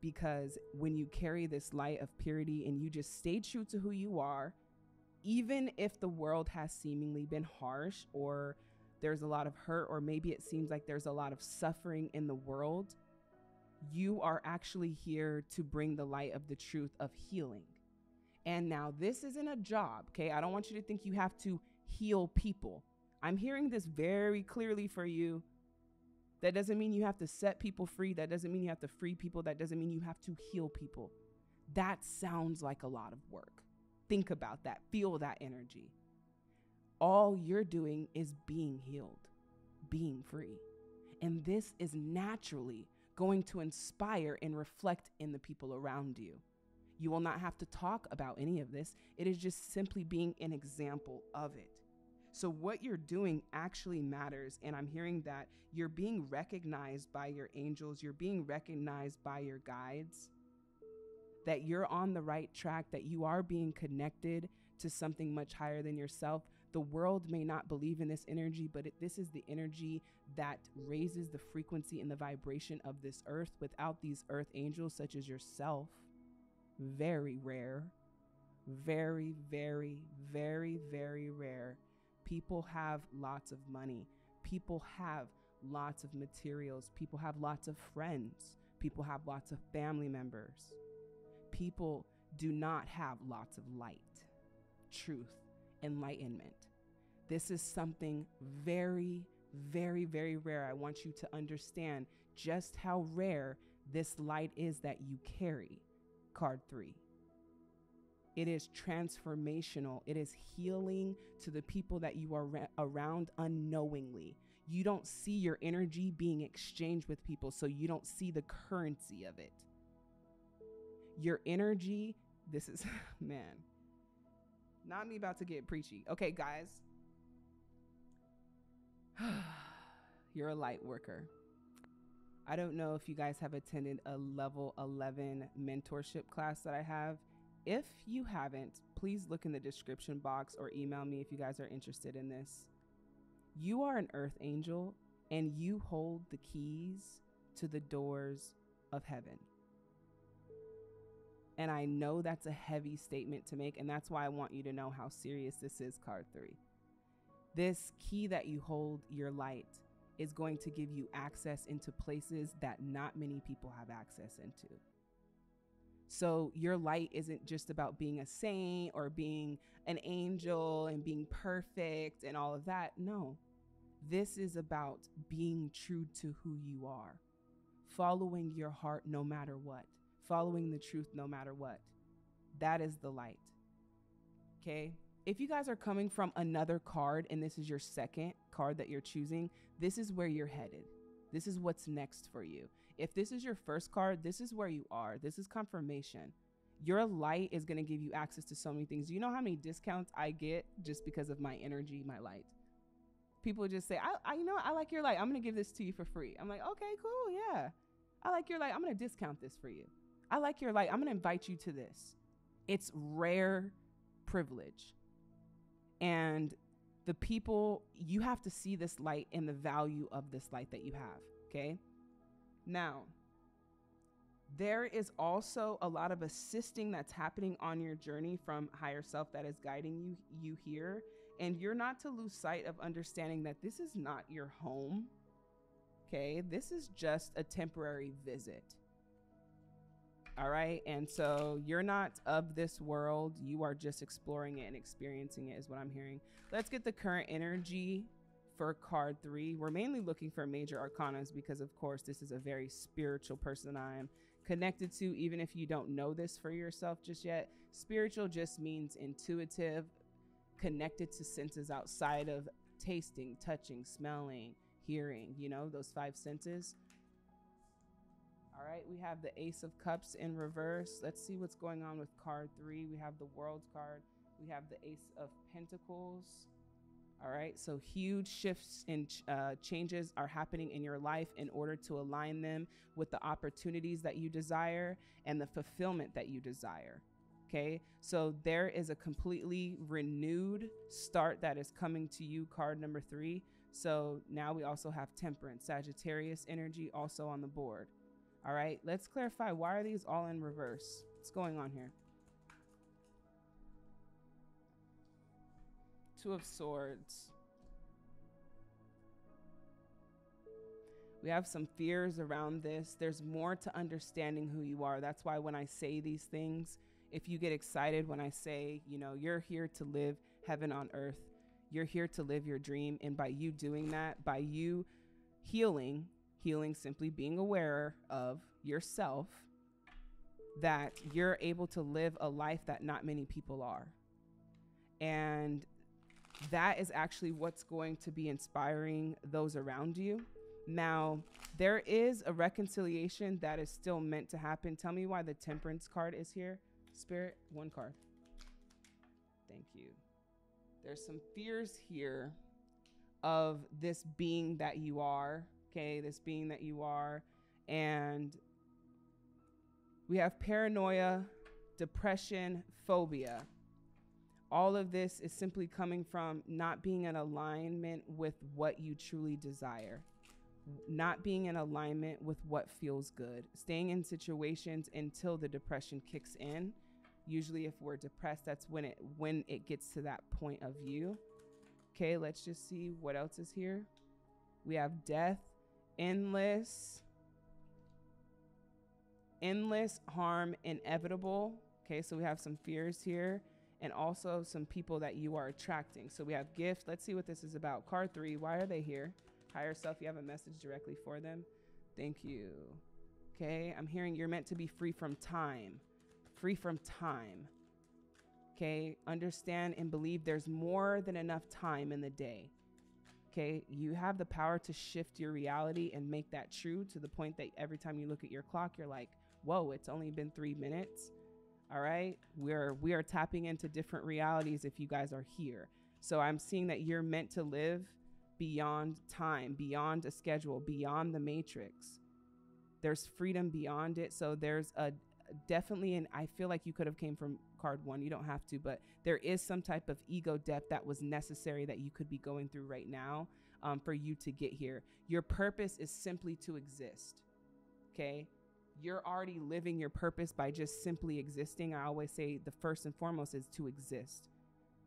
because when you carry this light of purity and you just stay true to who you are, even if the world has seemingly been harsh or there's a lot of hurt, or maybe it seems like there's a lot of suffering in the world, you are actually here to bring the light of the truth of healing. And now, this isn't a job, okay? I don't want you to think you have to heal people. I'm hearing this very clearly for you that doesn't mean you have to set people free. That doesn't mean you have to free people. That doesn't mean you have to heal people. That sounds like a lot of work. Think about that. Feel that energy. All you're doing is being healed, being free. And this is naturally going to inspire and reflect in the people around you. You will not have to talk about any of this. It is just simply being an example of it. So, what you're doing actually matters. And I'm hearing that you're being recognized by your angels, you're being recognized by your guides, that you're on the right track, that you are being connected to something much higher than yourself. The world may not believe in this energy, but it, this is the energy that raises the frequency and the vibration of this earth. Without these earth angels, such as yourself, very rare, very, very, very, very rare People have lots of money. People have lots of materials. People have lots of friends. People have lots of family members. People do not have lots of light, truth, enlightenment. This is something very, very, very rare. I want you to understand just how rare this light is that you carry. Card three. It is transformational. It is healing to the people that you are around unknowingly. You don't see your energy being exchanged with people, so you don't see the currency of it. Your energy, this is, [laughs] man, not me about to get preachy. Okay, guys. [sighs] You're a light worker. I don't know if you guys have attended a level 11 mentorship class that I have. If you haven't, please look in the description box or email me if you guys are interested in this. You are an earth angel and you hold the keys to the doors of heaven. And I know that's a heavy statement to make, and that's why I want you to know how serious this is, card three. This key that you hold, your light, is going to give you access into places that not many people have access into. So your light isn't just about being a saint or being an angel and being perfect and all of that. No, this is about being true to who you are, following your heart no matter what, following the truth no matter what. That is the light. Okay? If you guys are coming from another card and this is your second card that you're choosing, this is where you're headed. This is what's next for you. If this is your first card, this is where you are. This is confirmation. Your light is going to give you access to so many things. You know how many discounts I get just because of my energy, my light? People just say, I, I you know, I like your light. I'm going to give this to you for free. I'm like, okay, cool. Yeah. I like your light. I'm going to discount this for you. I like your light. I'm going to invite you to this. It's rare privilege. And the people, you have to see this light and the value of this light that you have. Okay. Now, there is also a lot of assisting that's happening on your journey from higher self that is guiding you you here and you're not to lose sight of understanding that this is not your home okay this is just a temporary visit all right. And so you're not of this world. You are just exploring it and experiencing it, is what I'm hearing. Let's get the current energy for card three. We're mainly looking for major arcanas because, of course, this is a very spiritual person I am connected to, even if you don't know this for yourself just yet. Spiritual just means intuitive, connected to senses outside of tasting, touching, smelling, hearing, you know, those five senses. All right, we have the Ace of Cups in reverse. Let's see what's going on with card three. We have the World card. We have the Ace of Pentacles. All right, so huge shifts and uh, changes are happening in your life in order to align them with the opportunities that you desire and the fulfillment that you desire. Okay, so there is a completely renewed start that is coming to you, card number three. So now we also have Temperance, Sagittarius energy also on the board. All right, let's clarify why are these all in reverse? What's going on here? Two of Swords. We have some fears around this. There's more to understanding who you are. That's why when I say these things, if you get excited when I say, you know, you're here to live heaven on earth, you're here to live your dream. And by you doing that, by you healing healing simply being aware of yourself that you're able to live a life that not many people are. And that is actually what's going to be inspiring those around you. Now, there is a reconciliation that is still meant to happen. Tell me why the temperance card is here. Spirit, one card. Thank you. There's some fears here of this being that you are okay, this being that you are. And we have paranoia, depression, phobia. All of this is simply coming from not being in alignment with what you truly desire, not being in alignment with what feels good, staying in situations until the depression kicks in. Usually, if we're depressed, that's when it when it gets to that point of view. Okay, let's just see what else is here. We have death, endless endless harm inevitable okay so we have some fears here and also some people that you are attracting. So we have gift. let's see what this is about. Card three why are they here? Higher self you have a message directly for them. Thank you. Okay i'm hearing you're meant to be free from time free from time. Okay understand and believe there's more than enough time in the day. Okay, you have the power to shift your reality and make that true to the point that every time you look at your clock, you're like, whoa, it's only been three minutes. All right. We're we are tapping into different realities if you guys are here. So I'm seeing that you're meant to live beyond time, beyond a schedule, beyond the matrix. There's freedom beyond it. So there's a definitely and I feel like you could have came from card one. You don't have to, but there is some type of ego death that was necessary that you could be going through right now um, for you to get here. Your purpose is simply to exist. Okay. You're already living your purpose by just simply existing. I always say the first and foremost is to exist,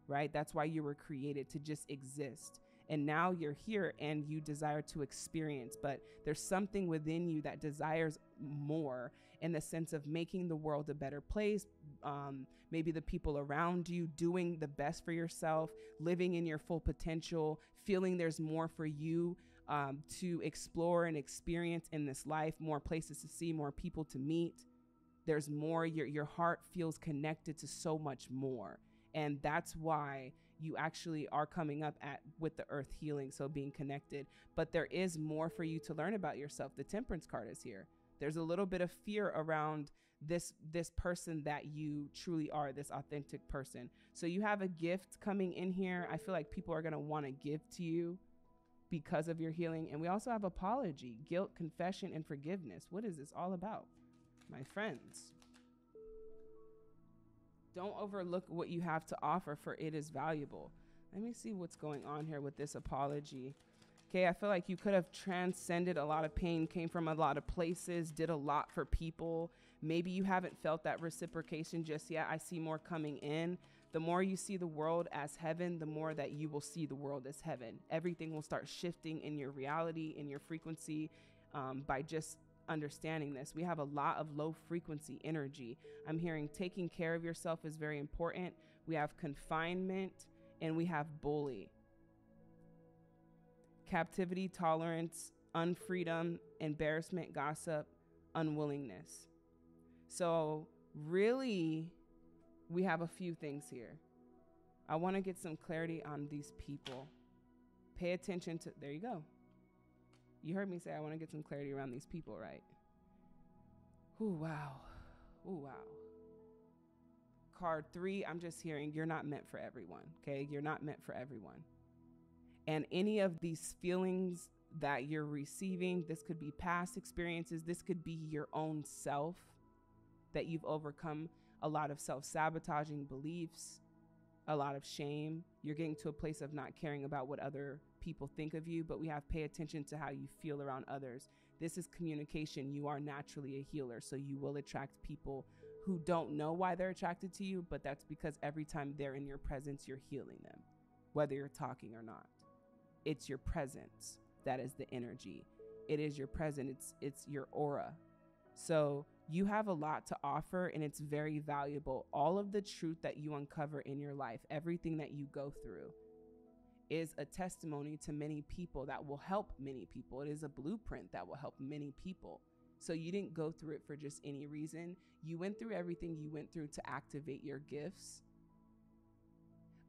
right? That's why you were created to just exist. And now you're here and you desire to experience, but there's something within you that desires more in the sense of making the world a better place, um, maybe the people around you, doing the best for yourself, living in your full potential, feeling there's more for you um, to explore and experience in this life, more places to see, more people to meet. There's more, your, your heart feels connected to so much more. And that's why you actually are coming up at with the earth healing, so being connected. But there is more for you to learn about yourself. The temperance card is here. There's a little bit of fear around this this person that you truly are, this authentic person. So you have a gift coming in here. I feel like people are going to want to give to you because of your healing. And we also have apology, guilt, confession, and forgiveness. What is this all about? My friends, don't overlook what you have to offer, for it is valuable. Let me see what's going on here with this apology. Okay, I feel like you could have transcended a lot of pain, came from a lot of places, did a lot for people. Maybe you haven't felt that reciprocation just yet. I see more coming in. The more you see the world as heaven, the more that you will see the world as heaven. Everything will start shifting in your reality, in your frequency, um, by just understanding this. We have a lot of low frequency energy. I'm hearing taking care of yourself is very important. We have confinement and we have bully. Captivity, tolerance, unfreedom, embarrassment, gossip, unwillingness. So, really, we have a few things here. I want to get some clarity on these people. Pay attention to, there you go. You heard me say I want to get some clarity around these people, right? Ooh, wow. Ooh, wow. Card three, I'm just hearing you're not meant for everyone, okay? You're not meant for everyone. And any of these feelings that you're receiving, this could be past experiences, this could be your own self that you've overcome a lot of self sabotaging beliefs, a lot of shame. You're getting to a place of not caring about what other people think of you, but we have pay attention to how you feel around others. This is communication. You are naturally a healer, so you will attract people who don't know why they're attracted to you, but that's because every time they're in your presence, you're healing them, whether you're talking or not. It's your presence that is the energy. It is your presence. It's it's your aura. So you have a lot to offer and it's very valuable. All of the truth that you uncover in your life, everything that you go through, is a testimony to many people that will help many people. It is a blueprint that will help many people. So you didn't go through it for just any reason. You went through everything you went through to activate your gifts.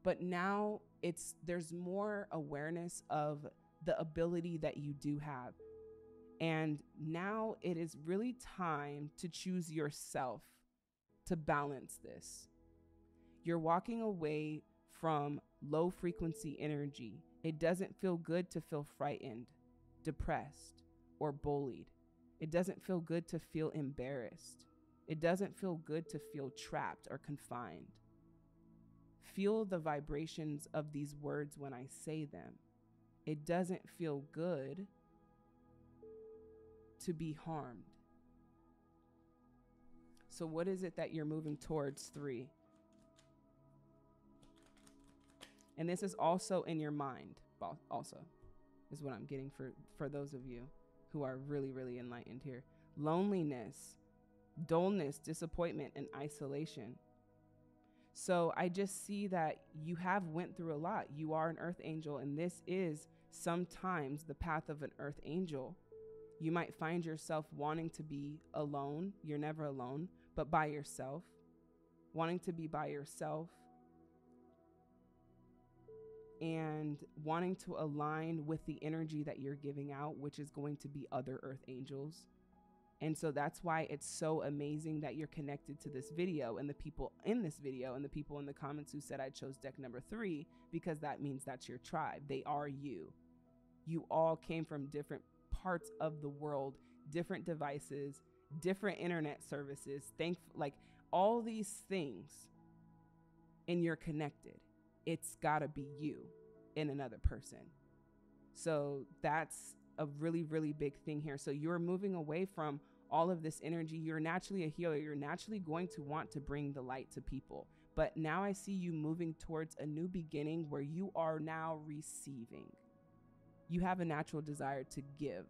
But now it's there's more awareness of the ability that you do have and now it is really time to choose yourself to balance this. You're walking away from low frequency energy. It doesn't feel good to feel frightened, depressed, or bullied. It doesn't feel good to feel embarrassed. It doesn't feel good to feel trapped or confined. Feel the vibrations of these words when I say them. It doesn't feel good to be harmed. So, what is it that you're moving towards? Three. And this is also in your mind, also, is what I'm getting for, for those of you who are really, really enlightened here. Loneliness, dullness, disappointment, and isolation. So I just see that you have went through a lot. You are an earth angel, and this is sometimes the path of an earth angel you might find yourself wanting to be alone. You're never alone, but by yourself. Wanting to be by yourself and wanting to align with the energy that you're giving out, which is going to be other earth angels. And so that's why it's so amazing that you're connected to this video and the people in this video and the people in the comments who said I chose deck number three, because that means that's your tribe. They are you. You all came from different parts of the world, different devices, different internet services, thank like all these things, and you're connected. It's got to be you in another person. So that's a really, really big thing here. So you're moving away from all of this energy. You're naturally a healer. You're naturally going to want to bring the light to people. But now I see you moving towards a new beginning where you are now receiving you have a natural desire to give.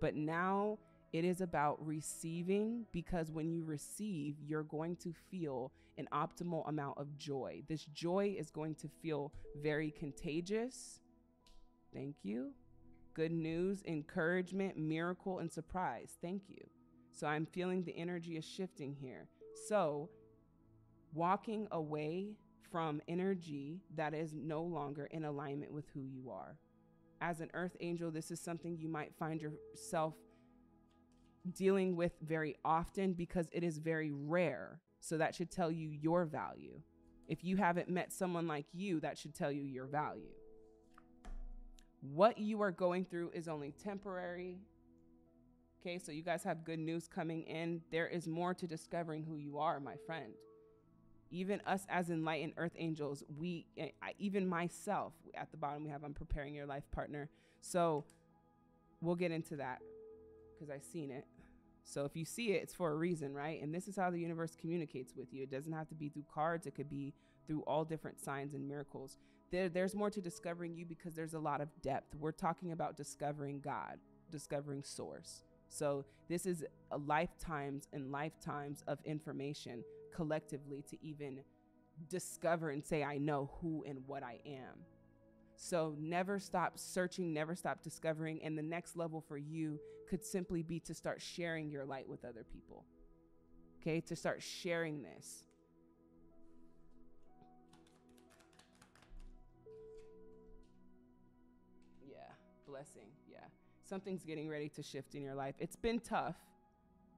But now it is about receiving because when you receive, you're going to feel an optimal amount of joy. This joy is going to feel very contagious. Thank you. good news, encouragement, miracle, and surprise. Thank you. So I'm feeling the energy is shifting here. So walking away from energy that is no longer in alignment with who you are. As an earth angel, this is something you might find yourself dealing with very often because it is very rare. So that should tell you your value. If you haven't met someone like you, that should tell you your value. What you are going through is only temporary. Okay, so you guys have good news coming in. There is more to discovering who you are, my friend. Even us as enlightened earth angels, we, eh, I, even myself, at the bottom, we have I'm preparing your life partner. So we'll get into that because I've seen it. So if you see it, it's for a reason, right? And this is how the universe communicates with you. It doesn't have to be through cards, it could be through all different signs and miracles. There, there's more to discovering you because there's a lot of depth. We're talking about discovering God, discovering source. So this is a lifetimes and lifetimes of information collectively to even discover and say, I know who and what I am. So never stop searching, never stop discovering. And the next level for you could simply be to start sharing your light with other people. Okay, to start sharing this. Yeah, blessing. Yeah. Something's getting ready to shift in your life. It's been tough.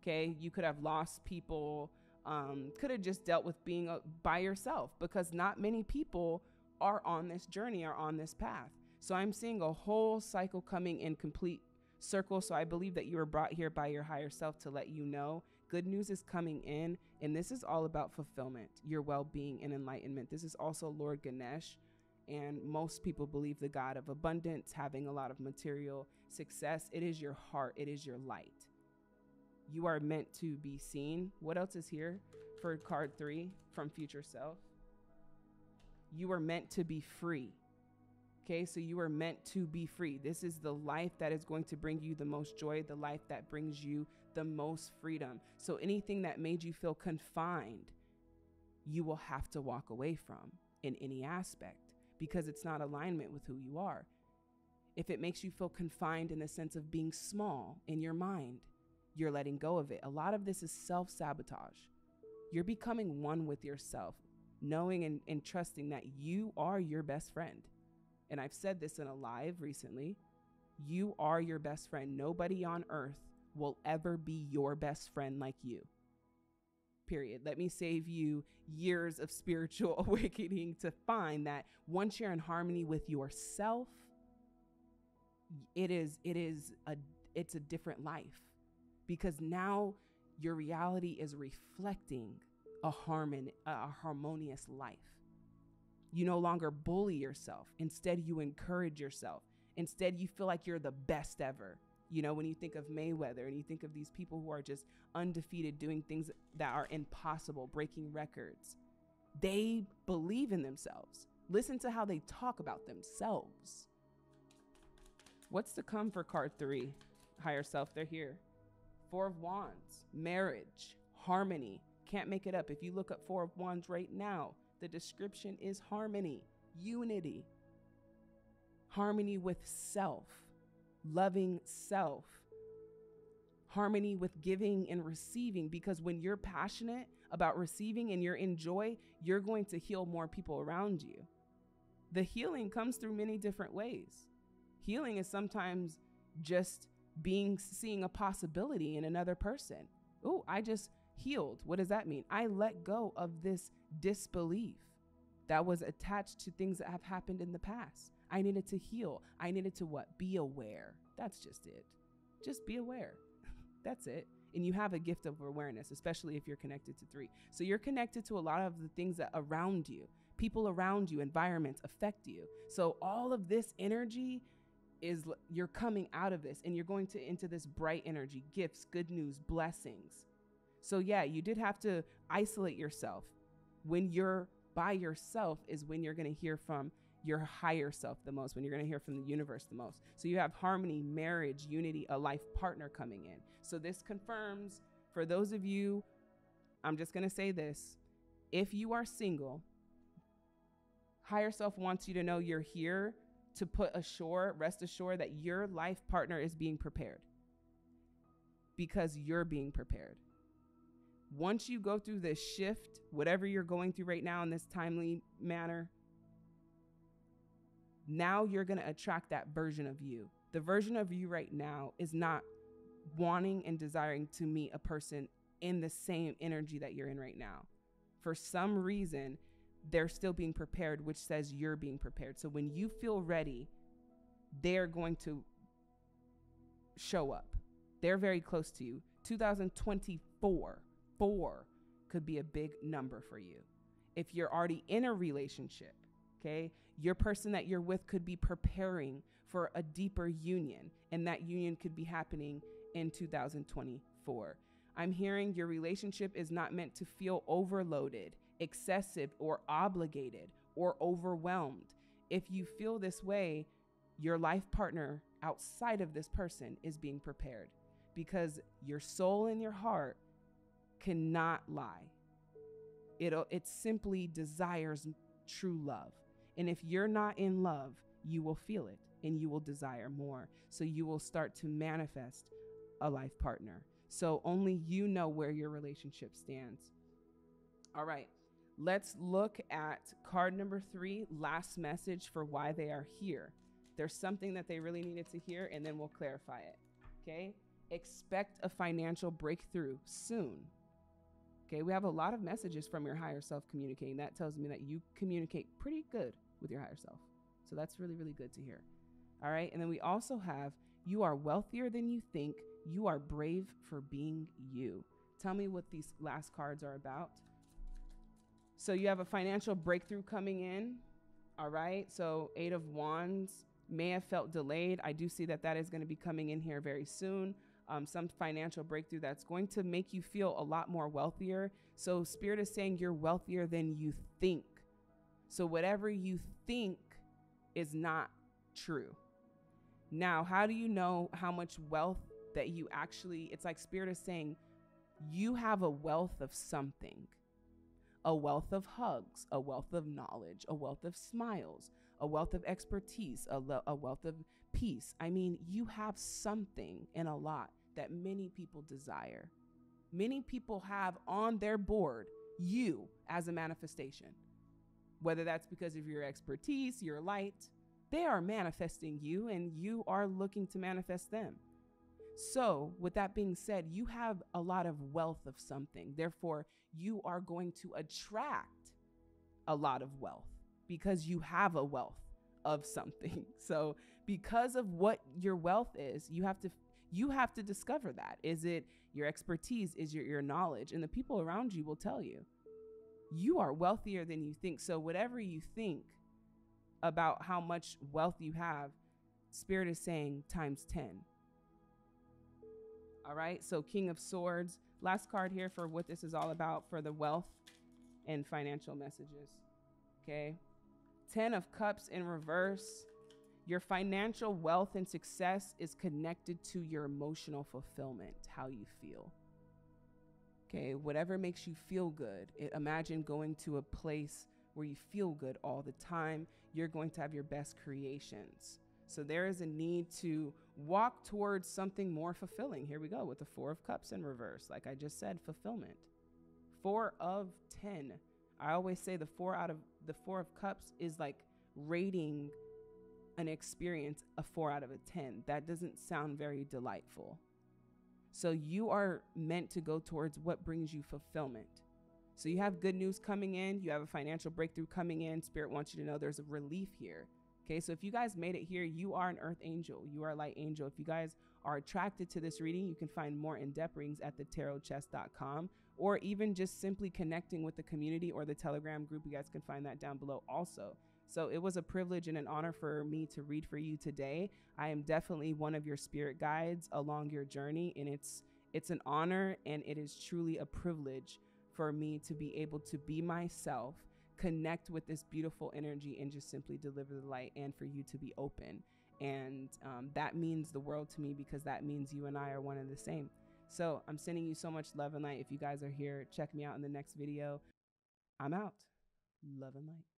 Okay, you could have lost people, um, could have just dealt with being uh, by yourself because not many people are on this journey, are on this path. So I'm seeing a whole cycle coming in complete circle. So I believe that you were brought here by your higher self to let you know good news is coming in. And this is all about fulfillment, your well being, and enlightenment. This is also Lord Ganesh. And most people believe the God of abundance, having a lot of material success. It is your heart, it is your light. You are meant to be seen. What else is here for card three from Future Self? You are meant to be free. Okay, so you are meant to be free. This is the life that is going to bring you the most joy, the life that brings you the most freedom. So anything that made you feel confined, you will have to walk away from in any aspect because it's not alignment with who you are. If it makes you feel confined in the sense of being small in your mind, you're letting go of it. A lot of this is self sabotage. You're becoming one with yourself knowing and, and trusting that you are your best friend. And I've said this in a live recently you are your best friend. Nobody on earth will ever be your best friend like you. Period. Let me save you years of spiritual [laughs] awakening to find that once you're in harmony with yourself, it is it is a it's a different life because now your reality is reflecting a harmon a harmonious life. You no longer bully yourself. Instead, you encourage yourself. Instead, you feel like you're the best ever. You know, when you think of Mayweather and you think of these people who are just undefeated, doing things that are impossible, breaking records, they believe in themselves. Listen to how they talk about themselves. What's to come for card three? Higher self, they're here. Four of Wands, marriage, harmony, can't make it up. If you look up Four of Wands right now, the description is harmony, unity, harmony with self, loving self, harmony with giving and receiving. Because when you're passionate about receiving and you're in joy, you're going to heal more people around you. The healing comes through many different ways. Healing is sometimes just being seeing a possibility in another person. Oh, I just healed. What does that mean? I let go of this disbelief that was attached to things that have happened in the past. I needed to heal. I needed to what? Be aware. That's just it. Just be aware. [laughs] That's it. And you have a gift of awareness, especially if you're connected to three. So you're connected to a lot of the things that around you, people around you, environments affect you. So all of this energy is you're coming out of this and you're going to into this bright energy, gifts, good news, blessings. So, yeah, you did have to isolate yourself. When you're by yourself, is when you're going to hear from your higher self the most, when you're going to hear from the universe the most. So, you have harmony, marriage, unity, a life partner coming in. So, this confirms for those of you, I'm just going to say this if you are single, higher self wants you to know you're here to put ashore, rest assured that your life partner is being prepared because you're being prepared. Once you go through this shift, whatever you're going through right now in this timely manner, now you're going to attract that version of you. The version of you right now is not wanting and desiring to meet a person in the same energy that you're in right now. For some reason, they're still being prepared, which says you're being prepared. So when you feel ready, they're going to show up. They're very close to you. 2024, four could be a big number for you. If you're already in a relationship, okay, your person that you're with could be preparing for a deeper union, and that union could be happening in 2024. I'm hearing your relationship is not meant to feel overloaded, excessive, or obligated or overwhelmed. If you feel this way, your life partner outside of this person is being prepared because your soul and your heart cannot lie. It, it simply desires true love. And if you're not in love, you will feel it and you will desire more. So you will start to manifest a life partner. So only you know where your relationship stands. All right, let's look at card number three last message for why they are here. There's something that they really needed to hear, and then we'll clarify it. Okay, expect a financial breakthrough soon. Okay, we have a lot of messages from your higher self communicating. That tells me that you communicate pretty good with your higher self. So that's really, really good to hear. All right, and then we also have you are wealthier than you think you are brave for being you. Tell me what these last cards are about. So you have a financial breakthrough coming in. All right. So, Eight of Wands may have felt delayed. I do see that that is going to be coming in here very soon. Um, some financial breakthrough that's going to make you feel a lot more wealthier. So, Spirit is saying you're wealthier than you think. So, whatever you think is not true. Now, how do you know how much wealth that you actually, it's like Spirit is saying, you have a wealth of something a wealth of hugs, a wealth of knowledge, a wealth of smiles, a wealth of expertise, a, a wealth of peace. I mean, you have something and a lot that many people desire. Many people have on their board you as a manifestation. Whether that's because of your expertise, your light, they are manifesting you and you are looking to manifest them. So, with that being said, you have a lot of wealth of something. Therefore, you are going to attract a lot of wealth because you have a wealth of something. [laughs] So, because of what your wealth is, you have to you have to discover that. Is it your expertise? Is your your knowledge? And the people around you will tell you. You are wealthier than you think. So, whatever you think about how much wealth you have, Spirit is saying times 10 all right. So, King of Swords. Last card here for what this is all about for the wealth and financial messages. Okay. Ten of Cups in reverse. Your financial wealth and success is connected to your emotional fulfillment, how you feel. Okay. Whatever makes you feel good. Imagine going to a place where you feel good all the time. You're going to have your best creations. So there is a need to walk towards something more fulfilling. Here we go with the Four of Cups in reverse. Like I just said, fulfillment. Four of 10. I always say the four out of the Four of Cups is like rating an experience a four out of a 10. That doesn't sound very delightful. So you are meant to go towards what brings you fulfillment. So you have good news coming in, you have a financial breakthrough coming in. Spirit wants you to know there's a relief here. Okay, so if you guys made it here, you are an earth angel. You are a light angel. If you guys are attracted to this reading, you can find more in depth readings at thetarotchest.com or even just simply connecting with the community or the Telegram group. You guys can find that down below also. So it was a privilege and an honor for me to read for you today. I am definitely one of your spirit guides along your journey, and it's it's an honor and it is truly a privilege for me to be able to be myself connect with this beautiful energy and just simply deliver the light and for you to be open. And um, that means the world to me because that means you and I are one and the same. So I'm sending you so much love and light. If you guys are here, check me out in the next video. I'm out. Love and light.